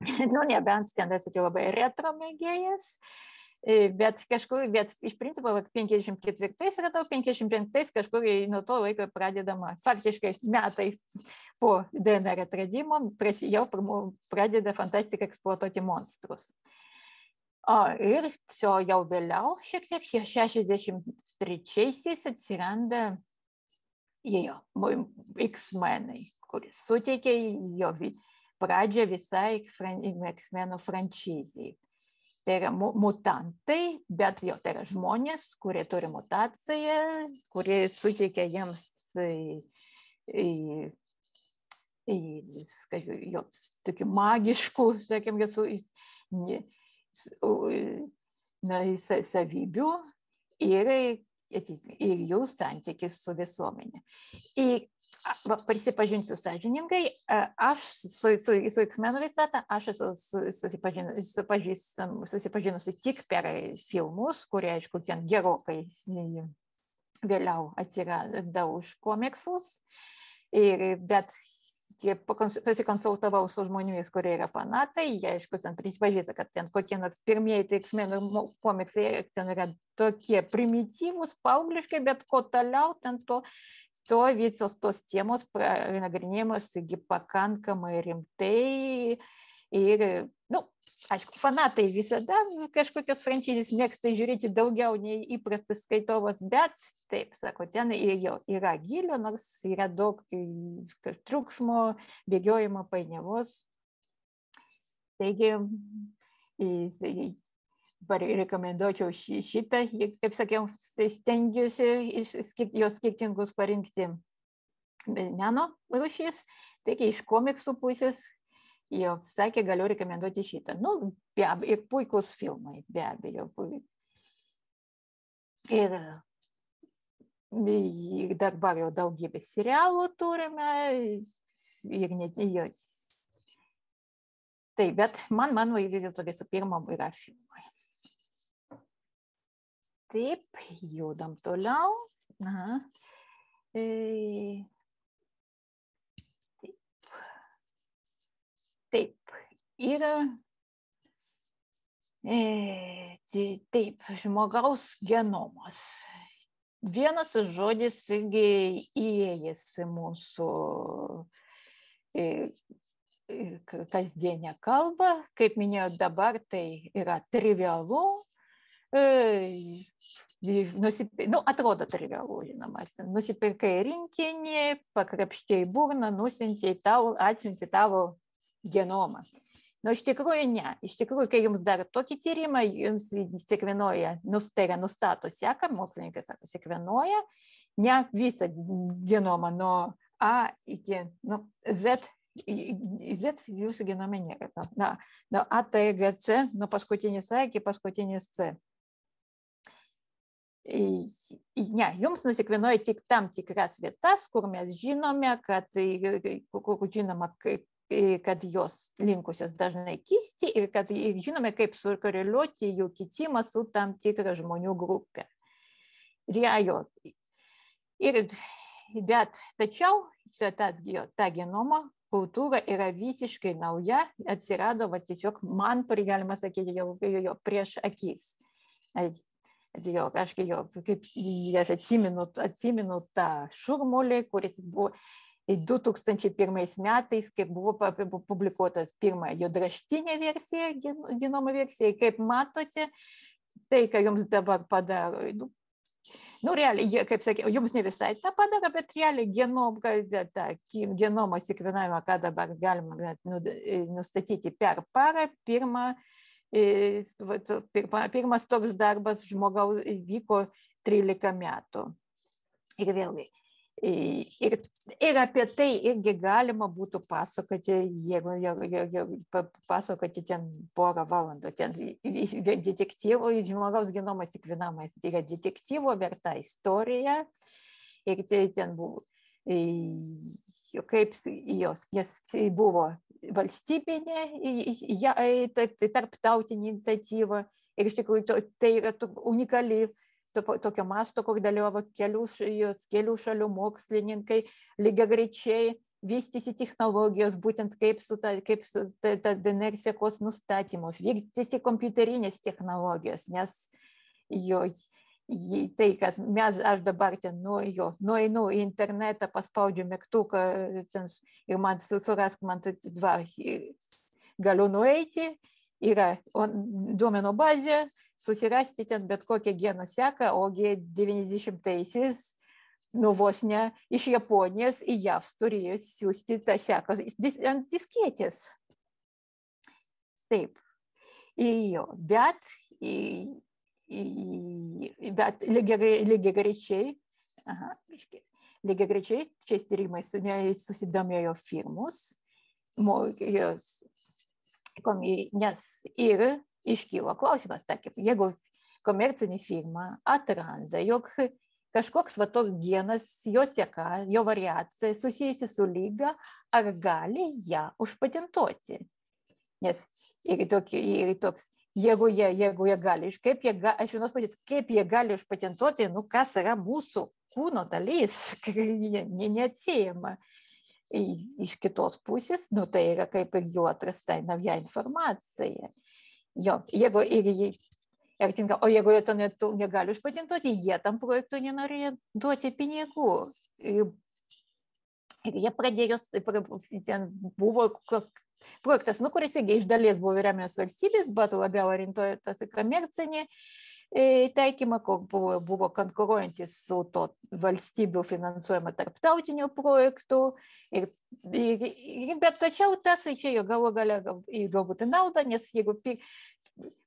nu, nebent ten esate labai retro mėgėjas. E, bet kažkur, bet iš principo 54 radau, 55 kažkur nuo to laiko pradedama, faktiškai metai po DNR atradimo, jau pradeda fantastika eksploatuoti monstrus. O, ir čia jau vėliau, šiek tiek 63-aisiais atsiranda jo X-menai, kuris suteikė jo pradžią visai X-menų franšizijai tai yra mutantai, bet jo tai yra žmonės, kurie turi mutaciją, kurie suteikia jiems jos tokių magiškų, sakėm, na, savybių ir, ir jų santykis su visuomenė. Ir prisipažinsiu sąžiningai, aš su, su, su X-Men visata, aš esu susipažinusi tik per filmus, kurie, aišku, ten gerokai vėliau atsirado už komiksus. Ir, bet pasikonsultavau su žmonėmis, kurie yra fanatai, jie, aišku, ten prisipažįsta, kad ten kokie nors pirmieji X-Men komiksai ten yra tokie primityvūs, paaugliškai, bet ko toliau, ten to to visos tos temos nagrinėjamos pakankamai rimtai ir, nu, aišku, fanatai visada kažkokios franšizės mėgsta žiūrėti daugiau nei įprastas skaitovas, bet taip, sako, ten jo yra gilio, nors yra daug triukšmo, bėgiojimo, painiavos. Taigi, rekomenduočiau šitą, kaip sakiau, stengiuosi iš jos skirtingus parinkti meno rūšys, taigi iš komiksų pusės jau sakė, galiu rekomenduoti šitą. Nu, be abejo, ir puikus filmai, be abejo. Ir, dabar jau daugybę serialų turime ir net jos. Taip, bet man, mano vis dėlto visų pirma yra filmai. Taip, judam toliau. Aha. E... Taip. Taip. Ir e, taip, žmogaus genomas. Vienas žodis irgi įėjęs į mūsų e, kasdienę kalbą. Kaip minėjau, dabar tai yra trivialu, nusip... nu, atrodo trivialu, žinoma, nusipirkai rinkinį, pakrapštėjai burną, nusintėjai tau, atsinti tavo genomą. Nu, iš tikrųjų ne. Iš tikrųjų, kai jums daro tokį tyrimą, jums sekvenuoja, nus, yra nustato seką, mokslininkai sako, sekvenuoja ne visą genomą nuo A iki nu, Z Z jūsų genome nėra. Na, nuo A, T, G, C, nuo paskutinės A iki paskutinės C ne, jums nusikvinuoja tik tam tikras vietas, kur mes žinome, kad, kur žinoma, kaip kad jos linkusios dažnai kisti ir kad ir žinome, kaip sukoreliuoti jų kitimą su tam tikra žmonių grupė. Ir, jo, ir, bet tačiau tas, ta genomo kultūra yra visiškai nauja, atsirado va, tiesiog man, galima sakyti, jau, jau prieš akis jo, aš, jo, kaip, aš atsimenu, atsimenu tą šurmulį, kuris buvo 2001 metais, kai buvo publikuotas pirma juodraštinė versija, genomo versija, kaip matote, tai, ką jums dabar padaro, nu, nu realiai, kaip sakiau, jums ne visai tą padaro, bet realiai genom, tą genomo sekvenavimą, ką dabar galima nu, nustatyti per parą, pirmą Pirmas toks darbas žmogaus vyko 13 metų. Ir vėlgi, ir, ir apie tai irgi galima būtų pasakoti, jeigu, jeigu, jeigu pasakoti ten porą valandų. Ten detektyvo, žmogaus genomas įkvinamas, tai yra detektyvo verta istorija. Ir tai ten buvo, kaip jos, nes tai buvo valstybinė ja, tai, tarptautinė iniciatyva. Ir iš tikrųjų tai yra unikali tokio masto, kur dalyvavo kelių, jos kelių šalių mokslininkai lygiai greičiai vystėsi technologijos, būtent kaip su ta, kaip su ta, ta DNR sekos nustatymu, vystėsi kompiuterinės technologijos, nes jo, tai, kas mes, aš dabar ten nuėjau, nueinu į internetą, paspaudžiu mygtuką ir man surask man dva, galiu nueiti, yra duomenų bazė, susirasti ten bet kokią genų seką, ogi 90-aisiais nu vos ne iš Japonijos į JAV turėjo siūsti tą seką ant diskėtės. Taip. Jo, bet, bet lygiai grečiai, lygiai grečiai šiais tyrimais susidomėjo firmus, nes ir iškylo klausimas, tarkim, jeigu komercinė firma atranda, jog kažkoks va toks genas, jo seka, jo variacija susijusi su lyga, ar gali ją užpatentuoti. Nes ir, tokie, ir toks, jeigu jie, jeigu jie gali, kaip jie, aš vienos patys, kaip jie gali užpatentuoti, nu kas yra mūsų kūno dalis, ne, neatsiejama. Iš kitos pusės, nu tai yra kaip ir jų atrasta nauja informacija. Jo, jeigu ir ir tinka, o jeigu jie to negali užpatentuoti, jie tam projektui nenorėjo duoti pinigų. Ir, ir jie pradėjo, ten buvo projektas, nu, kuris irgi iš dalies buvo remiamas valstybės, bet labiau orientuotas į komercinį taikymą, kur buvo, buvo konkuruojantis su to valstybių finansuojama tarptautinių projektų. Ir, ir, bet tačiau tas išėjo galų gale galbūt į naudą, nes jeigu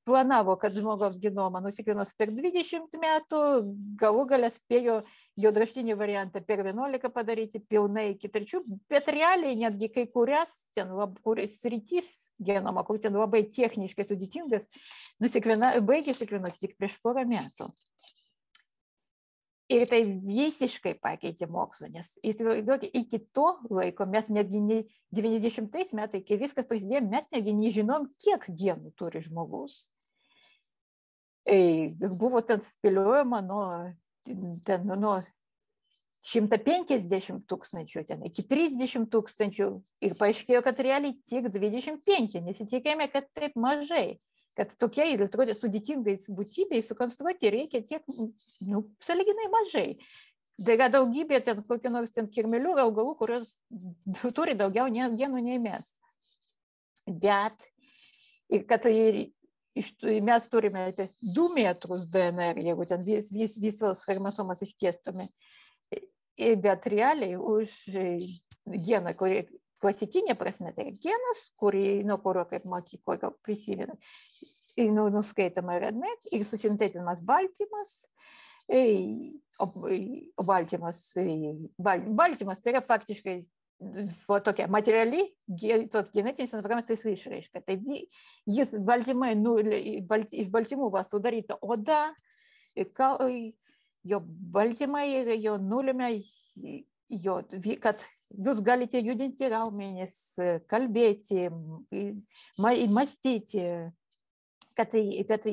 planavo, kad žmogaus genomą nusiklinos per 20 metų, galų galę spėjo juodraštinį variantą per 11 padaryti pilnai iki trečių, bet realiai netgi kai kurias ten kuris rytys genomą, kur ten labai techniškai sudėtingas, baigėsi sekvenuoti tik prieš porą metų. Ir tai visiškai pakeitė mokslą, nes įsivaizduokite, iki to laiko mes netgi 90 metais, kai viskas prasidėjo, mes netgi nežinom, kiek genų turi žmogus. E, buvo ten spėliojama nuo, ten, nuo 150 tūkstančių, ten iki 30 tūkstančių ir paaiškėjo, kad realiai tik 25, nesitikėjome, kad taip mažai kad tokiai, atrodė, sudėtingais būtybei sukonstruoti reikia tiek, nu, saliginai mažai. Tai yra daugybė ten kokių nors ten kirmelių augalų, kurios turi daugiau genų nei mes. Bet, kad ir, iš, mes turime apie 2 metrus DNR, jeigu ten vis, vis, visos chromosomas ištiestume. Bet realiai už geną, kurį klasikinė prasme tai genas, kurį, nuo kurio kaip mokykloje prisimena, nu, nuskaitoma RNA ir susintetinamas baltymas. O, o baltymas, bal, baltymas tai yra faktiškai tokia materiali tos genetinės informacijos išraiška. Tai jis baltymai, nu, balt, iš baltymų va sudaryta oda, jo baltymai jo nulėmė, jo, kad jūs galite judinti raumenis, kalbėti, mąstyti, kad, kad,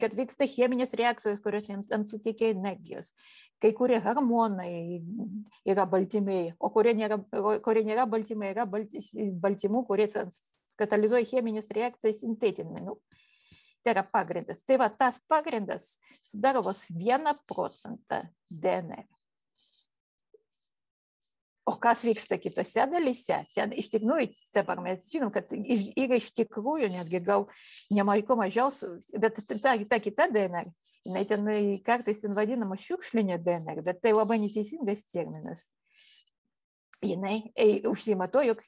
kad vyksta cheminės reakcijos, kurios jiems suteikia energijos. Kai kurie hormonai yra baltymai, o kurie nėra, kurie nėra baltymai, yra baltymų, kurie katalizuoja cheminės reakcijas sintetinami. Nu, tai yra pagrindas. Tai va, tas pagrindas sudaro vos vieną procentą DNR. O kas vyksta kitose dalyse, ten iš tikrųjų, dabar mes žinom, kad yra iš tikrųjų netgi gal nemaiko mažiausių, bet ta, ta kita DNR, jinai ten kartais ten vadinama šiukšlinė DNR, bet tai labai neteisingas terminas. Jinai užsima to, jog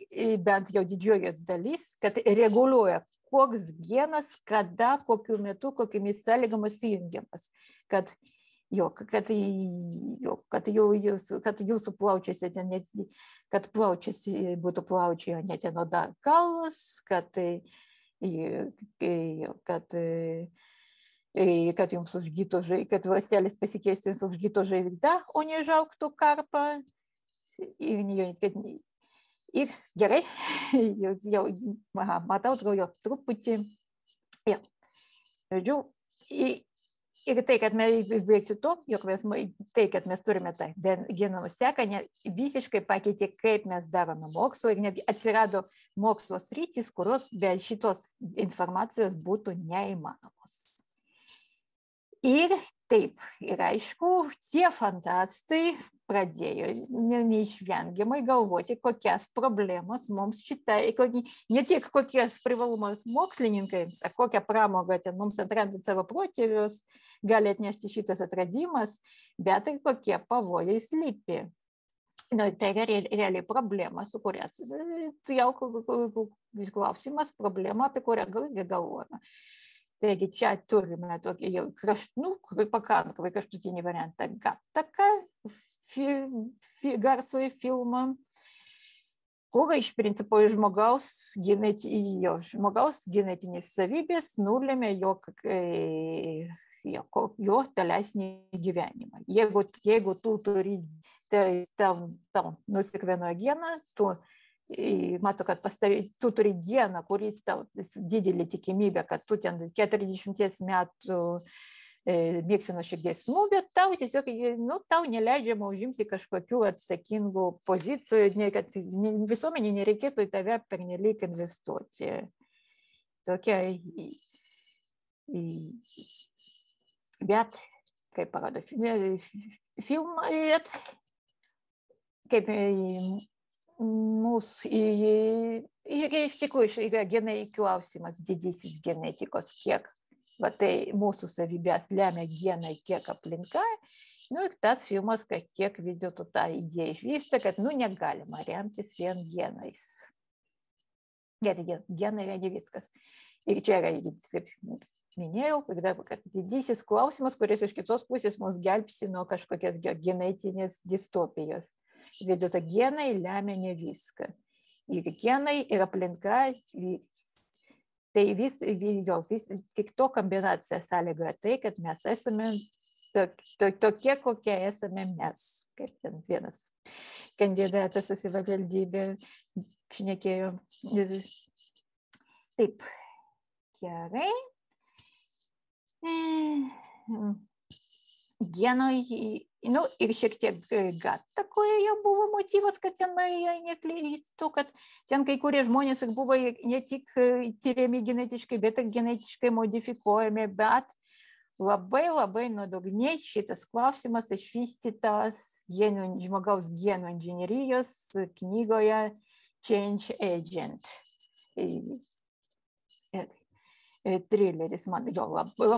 bent jau didžioji dalis, kad reguliuoja, koks genas, kada, kokiu metu, kokiamis sąlygomis įjungiamas. Kad jo, kad, jo, kad, jau, jūs, kad jūsų plaučiuose ten, kad plaučiuose būtų plaučiai, o ne ten oda galvas, kad, kad, kad jums užgytų, kad ląstelės pasikeistų jums užgytų žaizda, o ne žauktų karpą. Ir, kad, ir gerai, jau, jau aha, matau, atrodo, truputį. Ja. Žodžiu, ir tai, kad mes išbaigsiu to, jog mes, tai, kad mes turime tą genomo seką, ne, visiškai pakeitė, kaip mes darome mokslo ir netgi atsirado mokslo sritis, kurios be šitos informacijos būtų neįmanomos. Ir taip, ir aišku, tie fantastai pradėjo neišvengiamai galvoti, kokias problemas mums šitai, ne tik kokias privalumas mokslininkams, ar kokią pramogą ten mums atrandant savo protėvius gali atnešti šitas atradimas, bet ir kokie pavojai slypi. Nu, tai yra realiai problema, su kuria jau klausimas, problema, apie kurią galvojame. Taigi čia turime tokį jau krašt, nu, pakankamai kraštutinį variantą Gataką, fi, fi, garsųjį filmą, kur iš principo žmogaus, genet, jo, žmogaus genetinės savybės nulėmė jo, jo, jo tolesnį gyvenimą. Jeigu, jeigu tu turi tam, tam nusikveno geną, tu mato, kad pastavi, tu turi dieną, kuris tau didelį tikimybę, kad tu ten 40 metų mėgsi nuo širdies smūgio, tau tiesiog, nu, tau neleidžiama užimti kažkokių atsakingų pozicijų, ne, kad visuomenė nereikėtų į tave pernelyg investuoti. Tokia, bet, kaip parodo filmai, kaip ir iš tikrųjų yra genai klausimas didysis genetikos, kiek va, tai mūsų savybės lemia genai, kiek aplinka. Nu ir tas filmas, kiek vis dėlto tą idėją išvystė, kad nu negalima remtis vien genais. Gerai, genai yra ne viskas. Ir čia yra, kaip minėjau, kad didysis klausimas, kuris iš kitos pusės mus gelbsti nuo kažkokios genetinės distopijos vis dėlto genai lemia ne viską. Ir genai, ir aplinka, tai vis, jo, vis, tik to kombinacija sąlygoja tai, kad mes esame to, to, tokie, kokie esame mes, kaip ten vienas kandidatas į valdybę šnekėjo. Taip, gerai. Genoj nu, ir šiek tiek gatakoje jau buvo motyvas, kad ten neklystų, kad ten kai kurie žmonės buvo ne tik tyriami genetiškai, bet ir genetiškai modifikuojami, bet labai labai nuodugniai šitas klausimas išvystytas genų, žmogaus genų inžinierijos knygoje Change Agent. Trileris man, jo,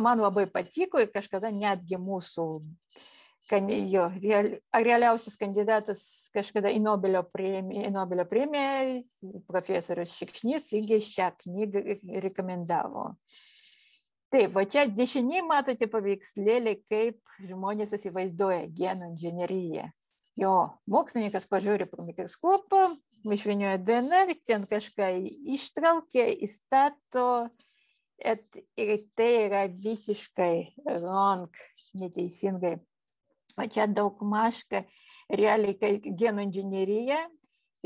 man labai patiko ir kažkada netgi mūsų kan, jo, real, realiausias kandidatas kažkada į Nobelio premiją, Nobelio premiją profesorius Šikšnys irgi šią knygą rekomendavo. Taip, va čia dešiniai matote paveikslėlį, kaip žmonės įsivaizduoja genų inžineriją. Jo, mokslininkas pažiūri pro mikroskopą, išvinioja DNR, ten kažką ištraukia, įstato, ir tai yra visiškai wrong, neteisingai o čia daugmaž realiai genų inžinierija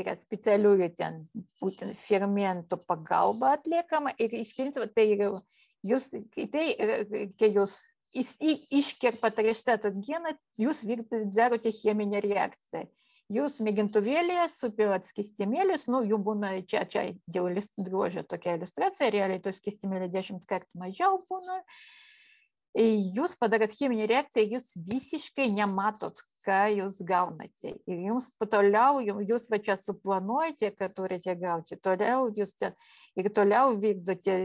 yra specialiųjų ten būtent fermentų pagalba atliekama ir iš principo tai yra jūs, tai, kai jūs iškerpat ar išstatot geną, jūs darote cheminę reakciją. Jūs mėgintuvėlėje supilat skistimėlius, nu, jų būna čia, čia dėl grožio tokia iliustracija, realiai tos skistimėlių dešimt kartų mažiau būna. Uh, jūs padarot cheminę reakciją, jūs visiškai nematot, ką jūs gaunate. Ir jums toliau, jūs va čia suplanuojate, kad turite gauti, toliau jūs čia ir toliau vykdote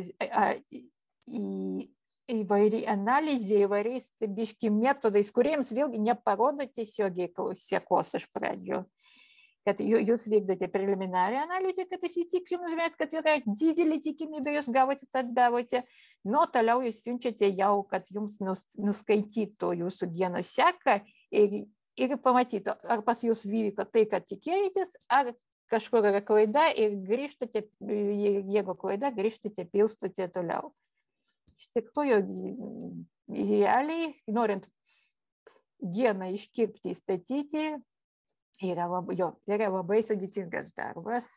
įvairiai analizė, įvairiais biški metodais, kuriems vėlgi neparodo tiesiogiai sekos iš pradžių kad jūs vykdote preliminarią analizę, kad įsitikintumėt, kad yra didelė tikimybė, jūs gavote, tad gavote. Nu, toliau jūs siunčiate jau, kad jums nus, nuskaitytų jūsų genų seką ir, ir pamatytų, ar pas jūs vyko tai, kad tikėjotės, ar kažkur yra klaida ir grįžtate, jeigu klaida, grįžtate, pilstote toliau. Iš tikrųjų, realiai, norint geną iškirpti, įstatyti, yra labai, jo, yra labai sudėtingas darbas.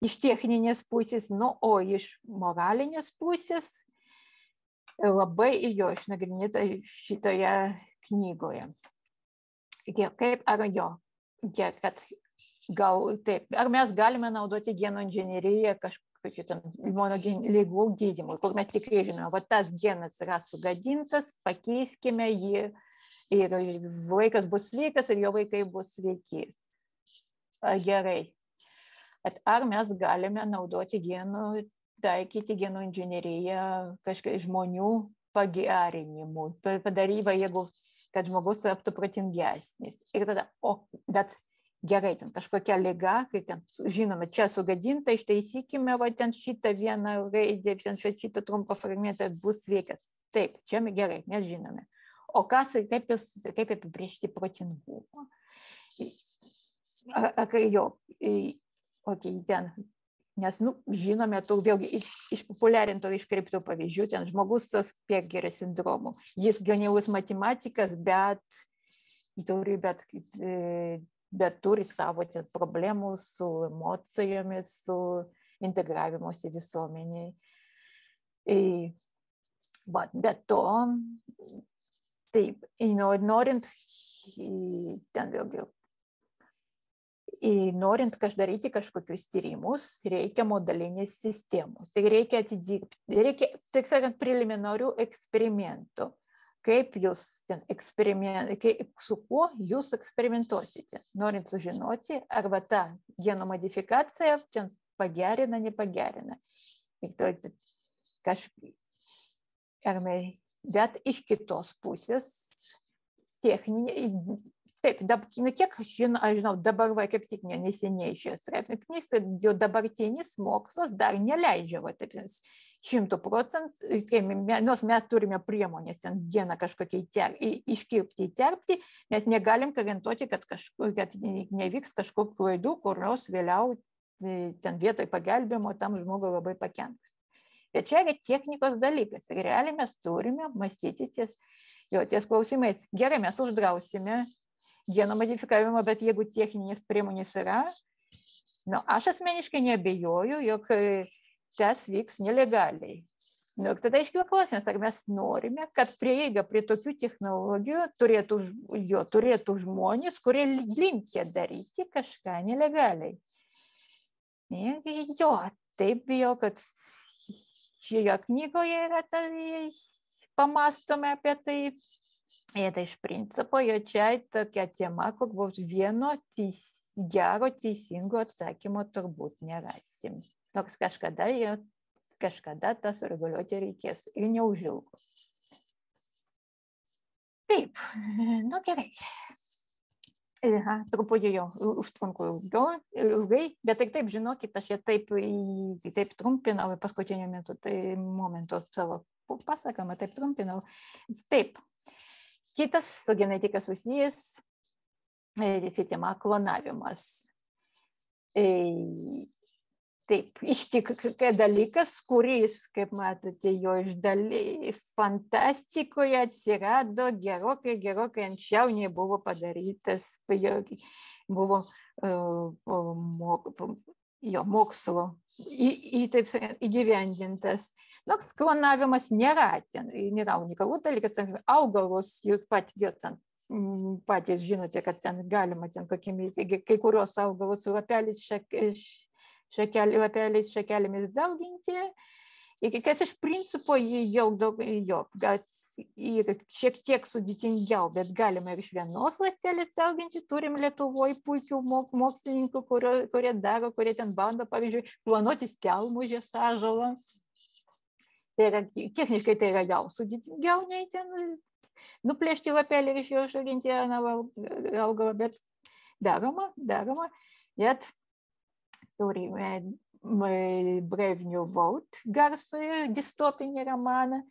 Iš techninės pusės, nu, o iš moralinės pusės, labai jo išnagrinėta šitoje knygoje. Kaip ar jo, kad gal taip, ar mes galime naudoti genų inžineriją kažkokiu ten imunolygų gydymui, kur mes tikrai žinome, va tas genas yra sugadintas, pakeiskime jį ir vaikas bus sveikas ir jo vaikai bus sveiki. Gerai. Bet ar mes galime naudoti genų taikyti genų inžineriją kažkaip žmonių pagerinimui, padarybą, jeigu kad žmogus taptų protingesnis. Ir tada, o, bet gerai, ten kažkokia lyga, kai ten, žinome, čia sugadinta, ištaisykime, va ten šitą vieną raidę, šitą trumpą fragmentą bus sveikas. Taip, čia gerai, mes žinome. O kas, kaip, jūs, kaip apibriežti protingumą? Jo, okay, ten nes nu žinome tų vėlgi iš išpopuliarintų iškreiptų pavyzdžių ten žmogus su aspergerio sindromu jis genialus matematikas bet turi bet bet turi savo ten problemų su emocijomis su integravimosi visuomenėj Vat, bet to, taip, norint, ten vėlgi norint daryti kažkokius tyrimus, reikia modalinės sistemos. Tai reikia atidirbti, reikia, taip sakant, preliminarių eksperimentų. Kaip jūs ten eksperimentuosite, su kuo jūs eksperimentuosite, norint sužinoti, arba ta genų modifikacija ten pagerina, nepagerina. Ir to kažkaip, bet iš kitos pusės techninė, taip dab nu kiek žino aš žinau dabar va kaip tik ne neseniai išėjo straipsnis kad jau dabartinis mokslas dar neleidžia va taip šimtu procentų nors mes turime priemones ten geną kažkokį įter iškirpti įterpti mes negalim garantuoti kad kažkur kad nevyks kažkokių klaidų kurios vėliau ten vietoj pagelbėjimo tam žmogui labai pakenks bet čia yra technikos dalykas ir realiai mes turime mąstyti ties jo ties klausimais gerai mes uždrausime genų modifikavimo, bet jeigu techninės priemonės yra, nu, aš asmeniškai nebejoju, jog tas vyks nelegaliai. Nu, ir tada iškyla klausimas, ar mes norime, kad prieiga prie tokių technologijų turėtų, jo, turėtų žmonės, kurie linkia daryti kažką nelegaliai. Ir jo, taip bijau, kad jo knygoje yra tai pamastome apie tai. Ir tai iš principo jo čia tokia tema, kur bus vieno teis, gero teisingo atsakymo turbūt nerasim. Toks kažkada, kažkada tas reguliuoti reikės ir neužilgo. Taip, nu gerai. Aha, truputį jau užtrunku ilgiau, ilgai, bet taip, taip žinokit, aš jau taip, taip trumpinau paskutiniu metu, tai momentu savo pasakymą, taip trumpinau. Taip, Kitas su genetika susijęs tema klonavimas. Taip, iš tikrųjų dalykas, kuris, kaip matote, jo iš daly fantastikoje atsirado gerokai, gerokai anksčiau nebuvo padarytas, buvo jo mokslo į, į, taip sakant, įgyvendintas. Nors klonavimas nėra ten, nėra unikalų dalykas, augalus jūs pat, jo, ten, patys žinote, kad ten galima ten kokiamis, kai kurios augalus su lapeliais, šak, šakel, lapeliais šakelėmis dauginti, kas iš principo jau daug, jo, bet ir šiek tiek sudėtingiau, bet galima ir iš vienos ląstelės dauginti. Turim Lietuvoje puikių mok, mokslininkų, kurio, kurie daro, kurie ten bando, pavyzdžiui, planuoti stelmužės ažalą. Tai yra, techniškai tai yra jau sudėtingiau nei ten nuplėšti lapelį ir iš jo išauginti augalą, bet daroma, daroma. Bet turime Brevnių Vaut garsųjį distopinį romaną,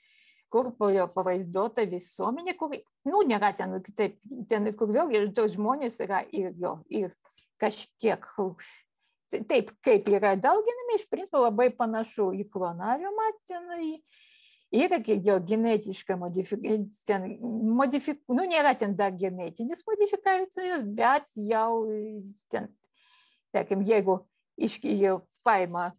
kur pavaizduota visuomenė, kur, nu, nėra ten, taip, ten, kur vėlgi žmonės yra ir jo, ir kažkiek, taip, kaip yra dauginami, iš principo labai panašu į klonavimą tenai. Yra jo genetiška modifikacija, modifik, nu, nėra ten dar genetinis modifikacijos, bet jau ten, tarkim, jeigu iš, jau paima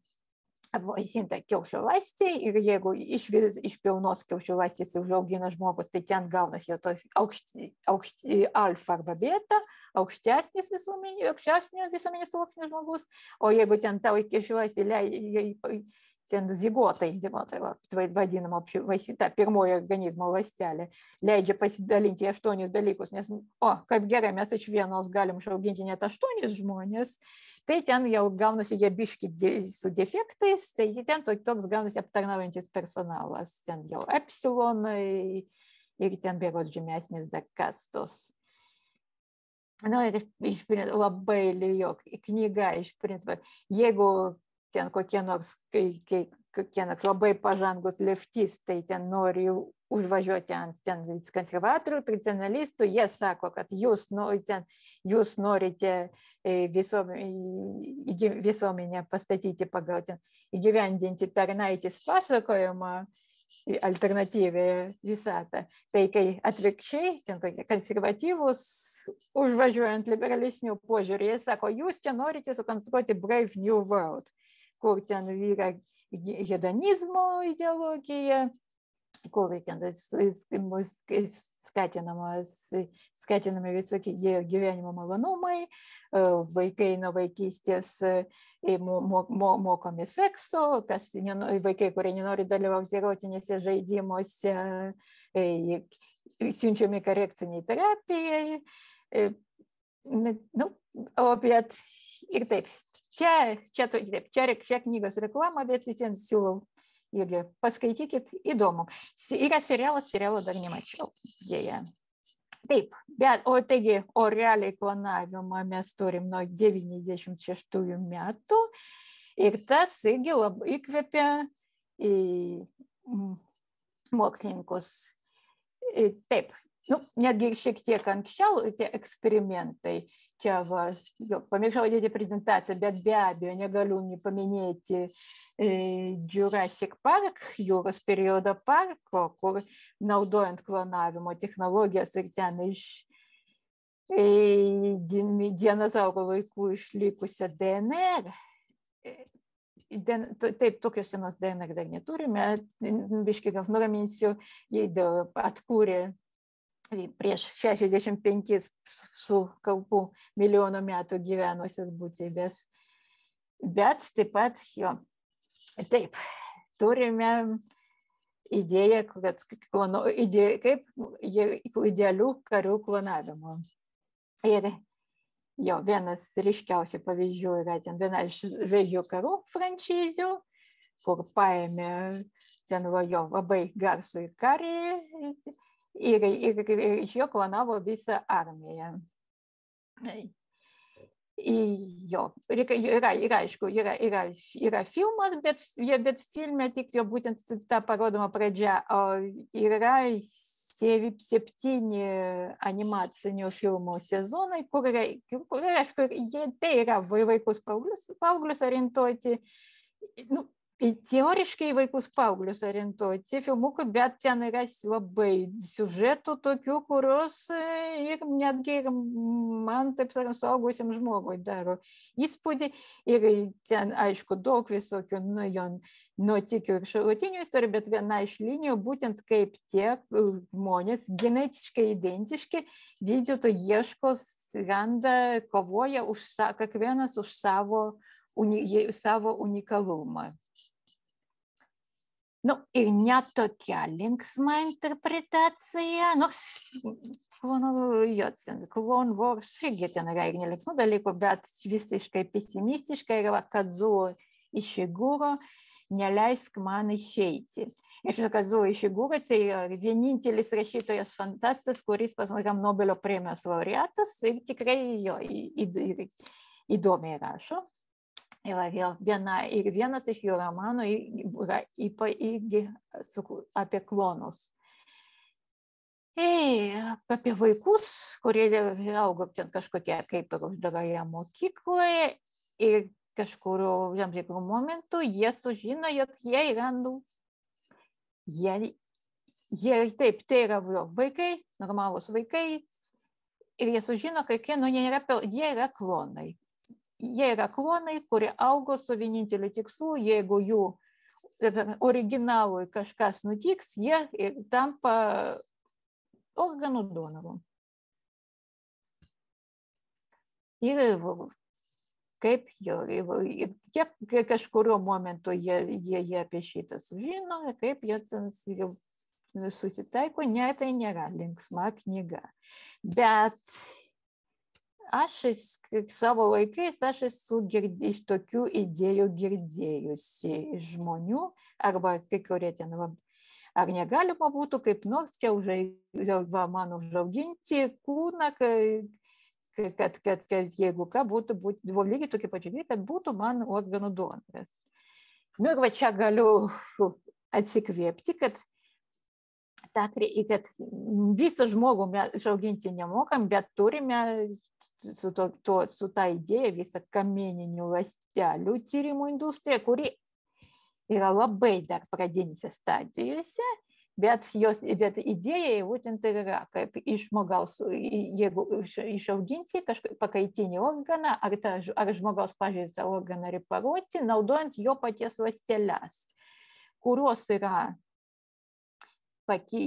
apvaisinta kiaušialąstė ir jeigu iš, iš pilnos kiaušialąstės užaugina žmogus, tai ten gaunasi jau to aukšti, aukšti alfa arba beta, aukštesnis visuomenė, aukštesnio visuomenės sluoksnio žmogus, o jeigu ten tau kiaušialąstė ten zigotai va, vadinama ta pirmoji organizmo ląstelė, leidžia pasidalinti į aštuonis dalykus, nes, o, kaip gerai, mes iš vienos galim išauginti net aštuonis žmonės, tai ten jau gaunasi jie biški su defektais, tai ten toks gaunasi aptarnaujantis personalas, ten jau epsilonai ir ten bėgos žemesnis dar kastos. Na, ir iš principo labai lyjo knyga, iš principo, jeigu ten kokie nors, kai, kai, kokie nors labai pažangus leftistai ten nori užvažiuoti ant ten konservatorių, tradicionalistų, jie sako, kad jūs, nu, ten, jūs norite visuomenę pastatyti pagal ten įgyvendinti tarnaitės pasakojimą, alternatyvę visatą. Tai kai atvirkščiai, ten kokie konservatyvus, užvažiuojant liberalesnių požiūrį, jie sako, jūs čia norite sukonstruoti Brave New World kur ten yra hedonizmo ideologija, kur ten mus skatinami visokie gyvenimo malonumai, vaikai nuo vaikystės mokomi sekso, kas, vaikai, kurie nenori dalyvauti erotinėse žaidimuose, siunčiami korekciniai terapijai. Nu, o bet ir taip, čia, čia, taip, čia, čia knygos reklama, bet visiems siūlau irgi paskaitykit, įdomu. Yra serialas, serialo dar nemačiau. Dėja. Taip, bet, o taigi, o realiai klonavimą mes turim nuo 96 metų ir tas irgi labai įkvėpia į mokslininkus. Taip, nu, netgi šiek tiek anksčiau tie eksperimentai čia va, jo, pamiršau dėti prezentaciją, bet be abejo negaliu nepaminėti Jurassic Park, jūros periodo parko, kur naudojant klonavimo technologijas ir ten iš dinozauro laikų išlikusią DNR. Taip, tokios senos DNR dar neturime, biškai gal nuraminsiu, jie atkūrė prieš 65 su kalbu milijono metų gyvenusias būtybės. Bet taip pat jo, taip, turime idėją, kad klono, idėja, kaip idealių karių klonavimo. Ir jo, vienas ryškiausių pavyzdžių yra ten viena iš žvaigždžių karų franšizių, kur paėmė ten va, jo labai garsų į karį ir, ir, ir iš jo planavo visą armiją. Jo, yra, yra, aišku, yra, yra, yra filmas, bet, bet filme tik jo būtent ta parodoma pradžia, o yra septyni animacinių filmų sezonai, kur, yra, kur aišku, jie, tai yra vaikus paauglius, paauglius orientuoti, nu, teoriškai vaikus paauglius orientuoti filmukų, bet ten yra labai siužetų tokių, kurios ir netgi ir man, taip sakant, suaugusiam žmogui daro įspūdį. Ir ten, aišku, daug visokių, nu, jo nuotikių ir šalutinių istorijų, bet viena iš linijų būtent kaip tie žmonės genetiškai identiški vis dėlto ieško, randa, kovoja už, kiekvienas už savo, uni, savo unikalumą. Nu, ir net tokia linksma interpretacija, nors Clone Wars irgi ten yra ir nelinksmų dalykų, bet visiškai pesimistiškai yra Kazuo Išigūro, neleisk man išeiti. Aš žinau, Kazuo Išigūro tai vienintelis rašytojas fantastas, kuris pasakėm Nobelio premijos laureatas ir tikrai jo įdomiai rašo yra vėl viena ir vienas iš jų romanų yra irgi apie klonus. Ir apie vaikus, kurie augo ten kažkokie kaip ir uždaroje mokykloje ir kažkuriu tam tikrų momentų jie sužino, jog jie yra, nu, jie, jie taip, tai yra vaikai, normalūs vaikai ir jie sužino, kad jie, nu, jie yra, jie yra klonai jie yra klonai, kurie augo su vieninteliu tikslu, jeigu jų originalui kažkas nutiks, jie tampa organų donoru. Ir kaip jo, kiek kažkurio momentu jie, jie, jie apie šitą sužino, kaip jie jau susitaiko, ne, tai nėra linksma knyga. Bet aš savo laikais aš esu gird, iš tokių idėjų girdėjusi iš žmonių, arba kai kurie ten, ar negalima būtų kaip nors čia užai, va, man užauginti kūną, kai, kad, kad, kad jeigu ką būtų, būtų lygiai tokie pačiai, kad būtų man organų donoras. Nu ir va čia galiu atsikvėpti, kad tą, kad visą žmogų mes išauginti nemokam, bet turime su, to, to, su ta idėja visą kamieninių ląstelių tyrimų industriją, kuri yra labai dar pradinėse stadijose, bet, jos, bet idėja būtent ir yra, kaip iš žmogaus, jeigu išauginti kažkokį pakaitinį organą, ar, ta, ar žmogaus pažeistą organą reparuoti, naudojant jo paties ląsteles, kurios yra pati,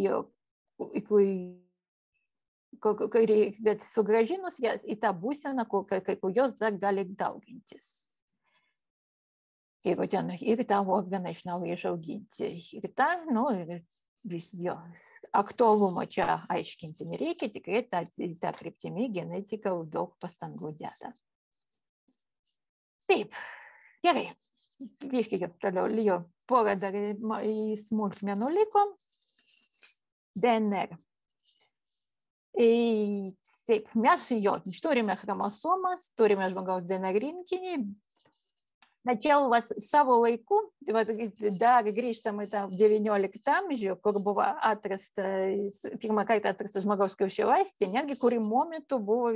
bet sugražinus jas į tą būseną, kur, kur jos dar gali daugintis. Jeigu ten ir tą organą iš naujo išauginti. Ir tą, nu, vis jo aktualumo čia aiškinti nereikia, tikrai tą, tą kryptimį genetika daug pastangų deda. Taip, gerai. Grįžkime toliau, lyjo porą dar į smulkmenų likom. DNR. И, taip, mes jo turime chromosomas, turime žmogaus DNR rinkinį, tačiau vas, savo laiku, vas, dar grįžtam į tą 19 amžių, kur buvo atrastas, pirmą kartą atrastas žmogaus kiaušialąstė, netgi kurį momentu buvo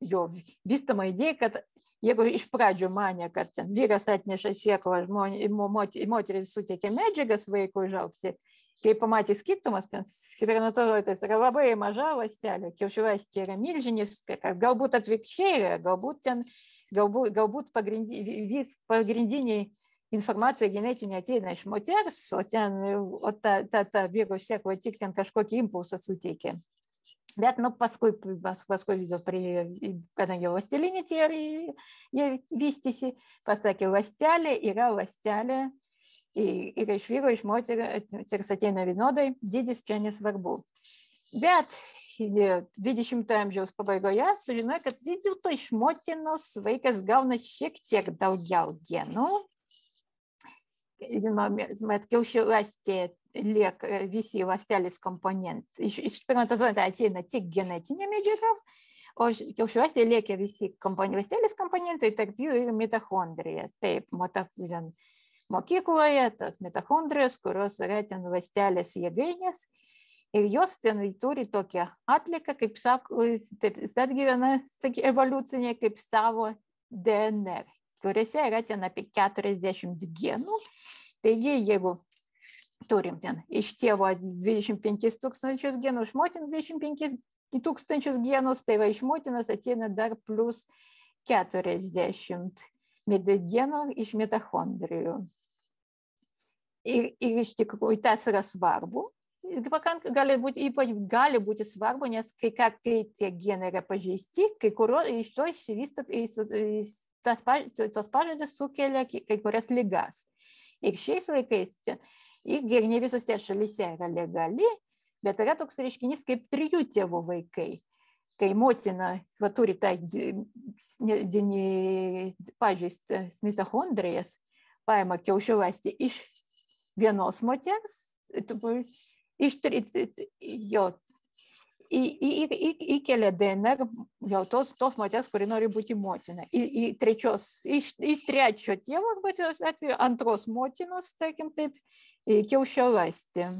jo vystama idėja, kad jeigu iš pradžių mane, kad vyras atneša sieklą, moteris suteikia medžiagas vaikui užaukti, kai pamatė skirtumas, ten spermatozoidas yra labai maža ląstelė, kiaušialąstė yra milžiniška, galbūt atvirkščiai, galbūt ten, galbūt, galbūt pagrindi, vis pagrindiniai informacija genetinė ateina iš moters, o ten, o ta, ta, ta vyro sėkla tik ten kažkokį impulsą suteikė. Bet, nu, paskui, paskui vis dėlto, kadangi ląstelinė tie jie vystėsi, pasakė, ląstelė yra ląstelė ir iš vyro, iš moterio atsiras ateina vienodai, dydis čia nesvarbu. Bet 20 amžiaus pabaigoje sužinojo, kad vis dėlto iš motinos vaikas gauna šiek tiek daugiau genų. Žinoma, kiaušialąstė lieka visi ląstelės komponentai. Iš, iš spermatozoido ateina tik genetinė medžiaga, o kiaušialąstė lieka visi kompon, ląstelės komponentai, tarp jų ir mitochondrija. Taip, mitochondrija mokykloje, tas mitochondrijos, kurios yra ten vastelės jėgainės. Ir jos ten turi tokią atliką, kaip sako, taip, atgyvena evoliucinė kaip savo DNR, kuriuose yra ten apie 40 genų. Taigi, jeigu turim ten iš tėvo 25 tūkstančius genų, iš motinos 25 tūkstančius genus, tai va iš motinos ateina dar plus 40 medieną iš mitochondrijų. Ir, ir iš tikrųjų tas yra svarbu. Gali būti, ypač gali būti svarbu, nes kai, ką, kai tie genai yra pažeisti, kai kurio iš to išsivysto, tas, tos pažaidas sukelia kai kurias lygas. Ir šiais laikais, ir ne visose šalyse yra legali, bet yra toks reiškinys kaip trijų tėvų vaikai kai motina va, turi tą pažeistas mitochondrijas, paima kiaušialąstį iš vienos moters, iš, jo, į, į, į, įkelia DNR jau tos, tos moters, kuri nori būti motina. Į, į, trečios, iš, į trečio tėvo, arba atveju antros motinos, tarkim taip, kiaušialąstį.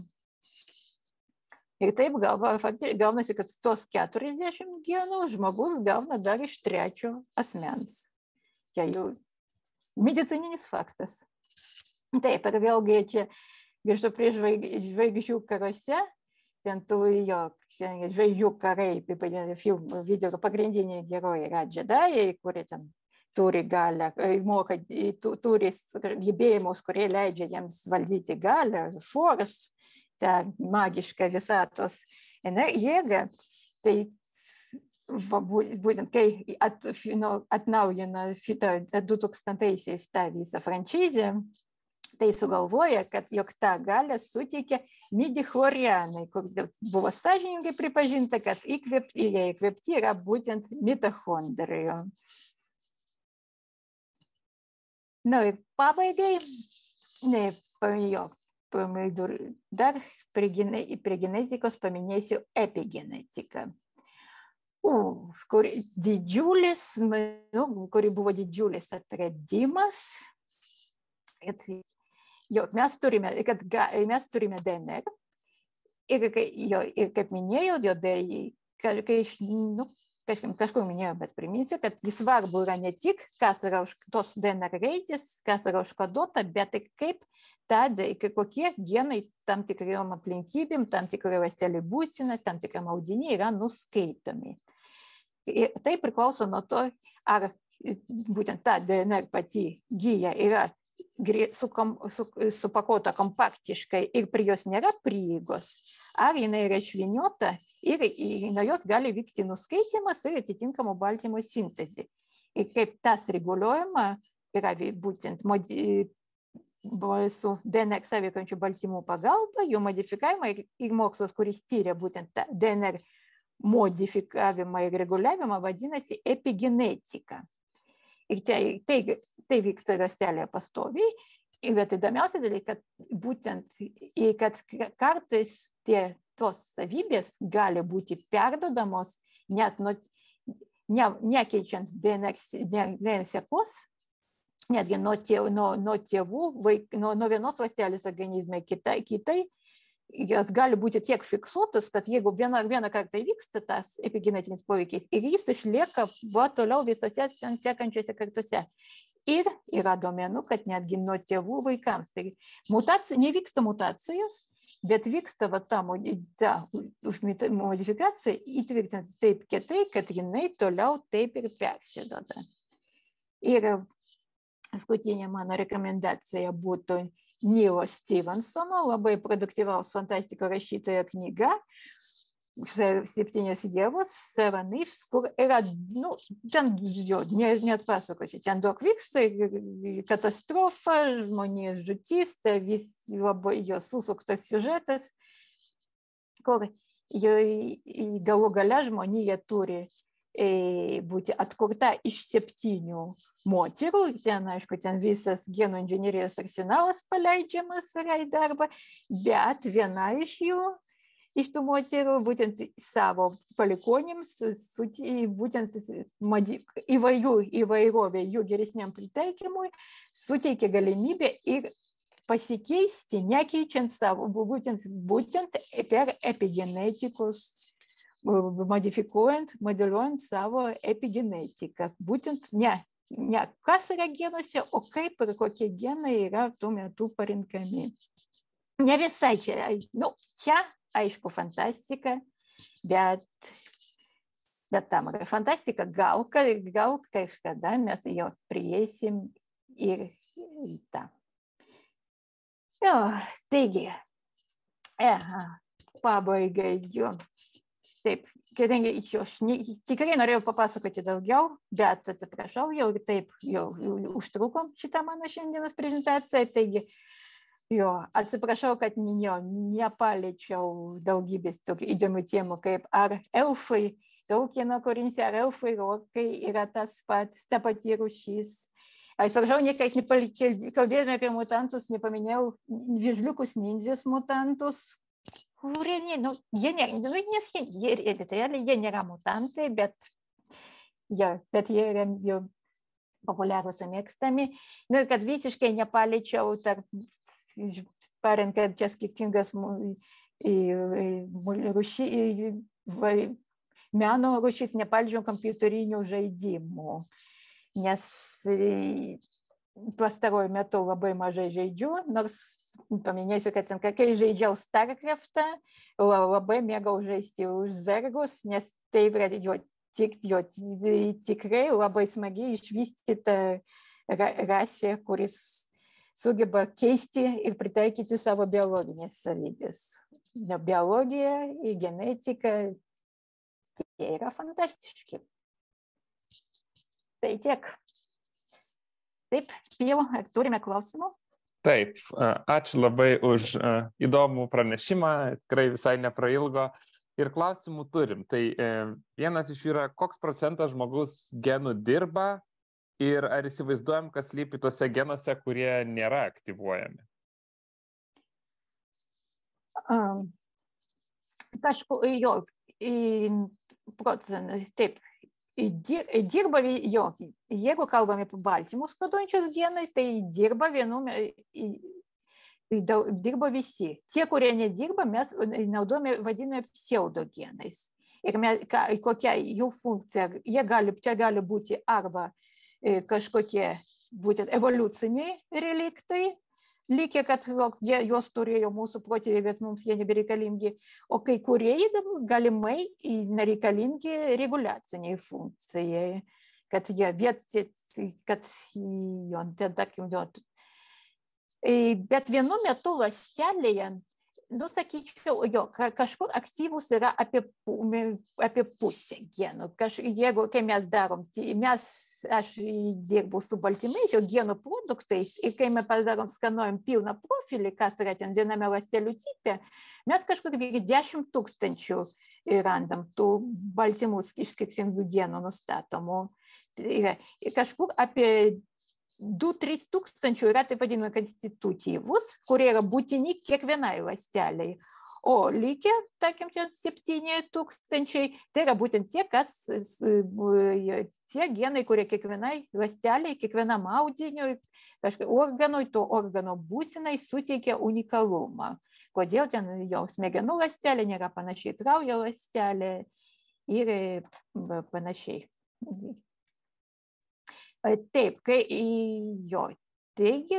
Ir taip galva, gaunasi, kad tos 40 genų žmogus gauna dar iš trečio asmens. Čia jau medicininis faktas. Taip, ir vėlgi čia grįžtu prie žvaigždžių karuose, ten tų jo žvaigždžių karai, filmų, video pagrindiniai herojai yra džedajai, kurie ten turi galę, moka, turi gebėjimus, kurie leidžia jiems valdyti galę, šuoras, tą magišką visatos jėgą, tai va, būtent kai at, nu, atnaujina šitą 2000-aisiais tą visą franšizę, tai sugalvoja, kad jog tą galę suteikia midichlorianai, kur buvo sąžininkai pripažinta, kad įkvėpti, jie įkvėpti yra būtent mitochondrijų. Na ir pabaigai, ne, jo, dar prie, genetikos paminėsiu epigenetiką. U, kur didžiulis, nu, kuri buvo didžiulis atradimas, kad jo, mes turime, kad ga, mes turime DNR ir, jo, ir kaip minėjau, jo, kai, kai nu, kažkam, kažkur minėjau, bet priminsiu, kad svarbu yra ne tik, kas yra už tos DNR raidės, kas yra užkoduota, bet ir kaip tada, kokie genai tam tikrom aplinkybėm, tam tikrai ląstelį būsina, tam tikram audiniai yra nuskaitomi. Ir tai priklauso nuo to, ar būtent ta DNR pati gyja yra supakuota kompaktiškai ir prie jos nėra prieigos, ar jinai yra išviniota ir nuo jos gali vykti nuskaitimas ir atitinkamų baltymų sintezė. Ir kaip tas reguliuojama yra būtent su DNR sąveikančių baltymų pagalba, jų modifikavimą ir, ir mokslas, kuris tyria būtent tą DNR modifikavimą ir reguliavimą, vadinasi epigenetika. Ir tai, tai, tai vyksta ląstelėje pastoviai. Ir bet įdomiausia dalykas, kad būtent, kad kartais tie, tos savybės gali būti perdodamos net nuo, ne, nekeičiant DNR, DNR sekos, netgi nuo, tėv, nuo, nuo tėvų, vaik, nuo, nuo vienos ląstelės organizme kitai, kitai jos gali būti tiek fiksuotos, kad jeigu vieną, vieną kartą įvyksta tas epigenetinis poveikis ir jis išlieka va toliau visose sekančiose kartuose. Ir yra duomenų, kad netgi nuo tėvų vaikams. Tai mutacija, nevyksta mutacijos, bet vyksta va ta, modifikacija įtvirtinti taip kietai, kad jinai toliau taip ir persidoda. Ir paskutinė mano rekomendacija būtų Nilo Stevensono, labai produktyvaus fantastikos rašytojo knyga, septynios jėvos, Seven Ifs, kur yra, nu, ten, jo, net pasakosiu, ten daug vyksta, katastrofa, žmonės žudys, tai vis labai jo susuktas siužetas, kur jo, galų gale žmonija turi e, būti atkurta iš septynių moterų, ten, aišku, ten visas genų inžinierijos arsenalas paleidžiamas yra į darbą, bet viena iš jų, iš tų moterų, būtent savo palikonėms, būtent įvairių įvairovė jų geresniam pritaikymui, suteikia galimybę ir pasikeisti, nekeičiant savo, būtent, būtent per epigenetikus modifikuojant, modeliuojant savo epigenetiką. Būtent ne ne kas yra genuose, o kaip ir kokie genai yra tuo metu parinkami. Ne visai čia, nu, čia aišku fantastika, bet, bet tam yra fantastika, gal, gal kažkada mes jau prieisim ir tą. Jo, taigi, e, pabaigai, jo, taip, kadangi aš tikrai norėjau papasakoti daugiau, bet atsiprašau, jau taip jau, jau užtruko šitą mano šiandienos prezentaciją, taigi jo, atsiprašau, kad jo, nepaliečiau daugybės tokių įdomių temų, kaip ar elfai, Tolkieno kūrinys, ar elfai, rokai yra tas pats, ta pati rūšys. Atsiprašau, niekaip nekalbėdami apie mutantus, nepaminėjau vėžliukus nindzės mutantus, kurie, nu, jie, ne, nu, nes jie, jie, realiai jie nėra mutantai, bet, ja, bet jie yra jau populiarūs ir mėgstami. Nu, ir kad visiškai nepaliečiau tarp, parenkant čia skirtingas rūšį, meno rūšis, nepaliečiau kompiuterinių žaidimų, nes pastaruoju metu labai mažai žaidžiu, nors paminėsiu, kad ten, kai žaidžiau StarCraftą, labai mėgau žaisti už zergus, nes tai yra jo tik, jo, tikrai labai smagiai išvystyta rasė, kuris sugeba keisti ir pritaikyti savo biologinės savybės. Biologija ir genetika tie yra fantastiški. Tai tiek. Taip, Pijau, ar turime klausimų? Taip, ačiū labai už įdomų pranešimą, tikrai visai neprailgo. Ir klausimų turim. Tai e, vienas iš jų yra, koks procentas žmogus genų dirba ir ar įsivaizduojam, kas lypi tuose genuose, kurie nėra aktyvuojami? Kažku, jo, procentai, taip, dirba, jo, jeigu kalbame apie baltymus koduojančius genai, tai dirba vienu, dirba visi. Tie, kurie nedirba, mes naudojame, vadiname pseudogenais. Ir mes, kokia jų funkcija, jie gali, čia gali būti arba kažkokie būtent evoliuciniai reliktai, likę, kad juos turėjo mūsų protėviai, bet mums jie nebereikalingi, o kai kurie galimai nereikalingi reguliaciniai funkcijai, kad jie vietit, kad jo, tarkim, bet vienu metu lastelėje nu sakyčiau jo ka kažkur aktyvūs yra apie apie pusę genų kaž jeigu kai mes darom mes aš dirbu su baltymais jau genų produktais ir kai mes padarom skanuojam pilną profilį kas yra ten viename ląstelių tipe mes kažkur virš dešimt tūkstančių randam tų baltymų iš skirtingų genų nustatomų yra kažkur apie du trys tūkstančių yra taip vadinami konstitutyvūs kurie yra būtini kiekvienai ląstelei o likę tarkim čia septyni tūkstančiai tai yra būtent tie kas tie genai kurie kiekvienai ląstelei kiekvienam audiniui kažkokiam organui to organo būsenai suteikia unikalumą kodėl ten jau smegenų ląstelė nėra panaši į kraujo ląstelę ir panašiai Taip, kai jo, taigi,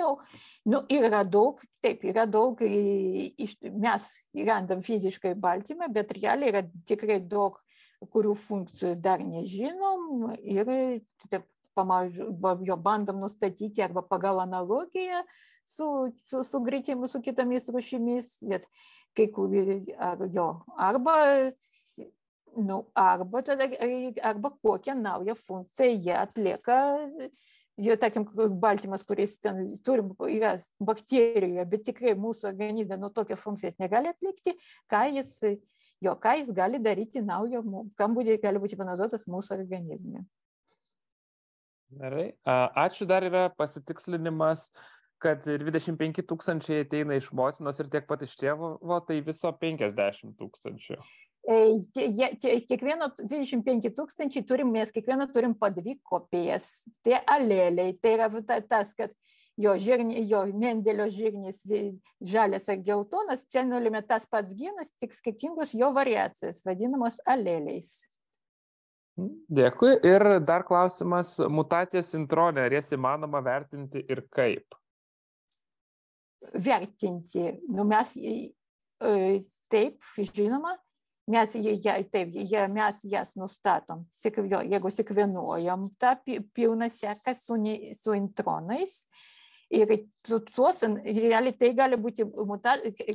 nu, yra daug, taip, yra daug, mes randam fiziškai baltymą, bet realiai yra tikrai daug, kurių funkcijų dar nežinom ir taip, pamažu, jo bandom nustatyti arba pagal analogiją su, su, su greitimu, su kitomis rušimis, bet kai kur, jo, arba nu arba tada arba kokią naują funkciją jie atlieka jo tarkim baltymas kuris ten turi yra bakterijoje bet tikrai mūsų organizme nu tokios funkcijos negali atlikti ką jis jo ką jis gali daryti naujo kam būti gali būti panaudotas mūsų organizme. Gerai, ačiū dar yra pasitikslinimas, kad 25 tūkstančiai ateina iš motinos ir tiek pat iš tėvo, tai viso 50 tūkstančių kiekvieno 25 tūkstančiai turim, mes kiekvieną turim po dvi kopijas. Tie aleliai, tai yra tas, kad jo, žirni, jo Mendelio žirnis žalias ar geltonas, čia nulėmė tas pats genas, tik skirtingos jo variacijas, vadinamos aleliais. Dėkui. Ir dar klausimas, mutacijos sindrome, ar jas įmanoma vertinti ir kaip? Vertinti. Nu, mes taip, žinoma, mes ja, taip, ja, mes jas nustatom, jeigu sekvenuojam tą pilną seką su, su intronais. Ir tuos, realiai tai gali būti,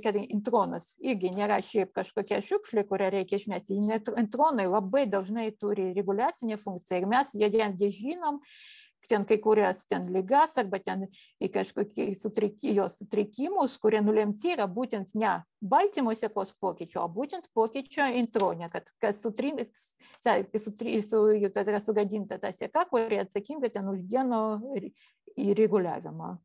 kad intronas irgi nėra šiaip kažkokia šiukšlė, kurią reikia išmesti. Intronai labai dažnai turi reguliacinę funkciją ir mes jie žinom, ten kai kurias ten ligas arba ten į kažkokį sutriki, jos sutrikimus, kurie nulemti yra būtent ne baltymo sekos pokyčio, o būtent pokyčio intronė, kad, kad, sutrin, ta, sutri, su, kad yra sugadinta ta seka, kuri atsakinga ten už geno įreguliavimą.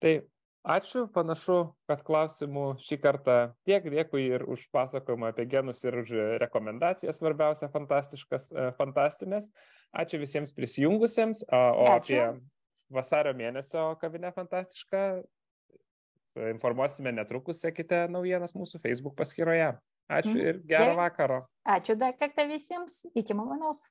Tai Ačiū, panašu, kad klausimų šį kartą tiek. Dėkui ir už pasakojimą apie genus ir už rekomendacijas, svarbiausia, fantastiškas, e, fantastinės. Ačiū visiems prisijungusiems. O Ačiū. apie vasario mėnesio kavinę fantastišką informuosime netrukus, sekite naujienas mūsų Facebook paskyroje. Ačiū mhm. ir gerą vakarą. Ačiū dar kartą visiems. Iki malonaus.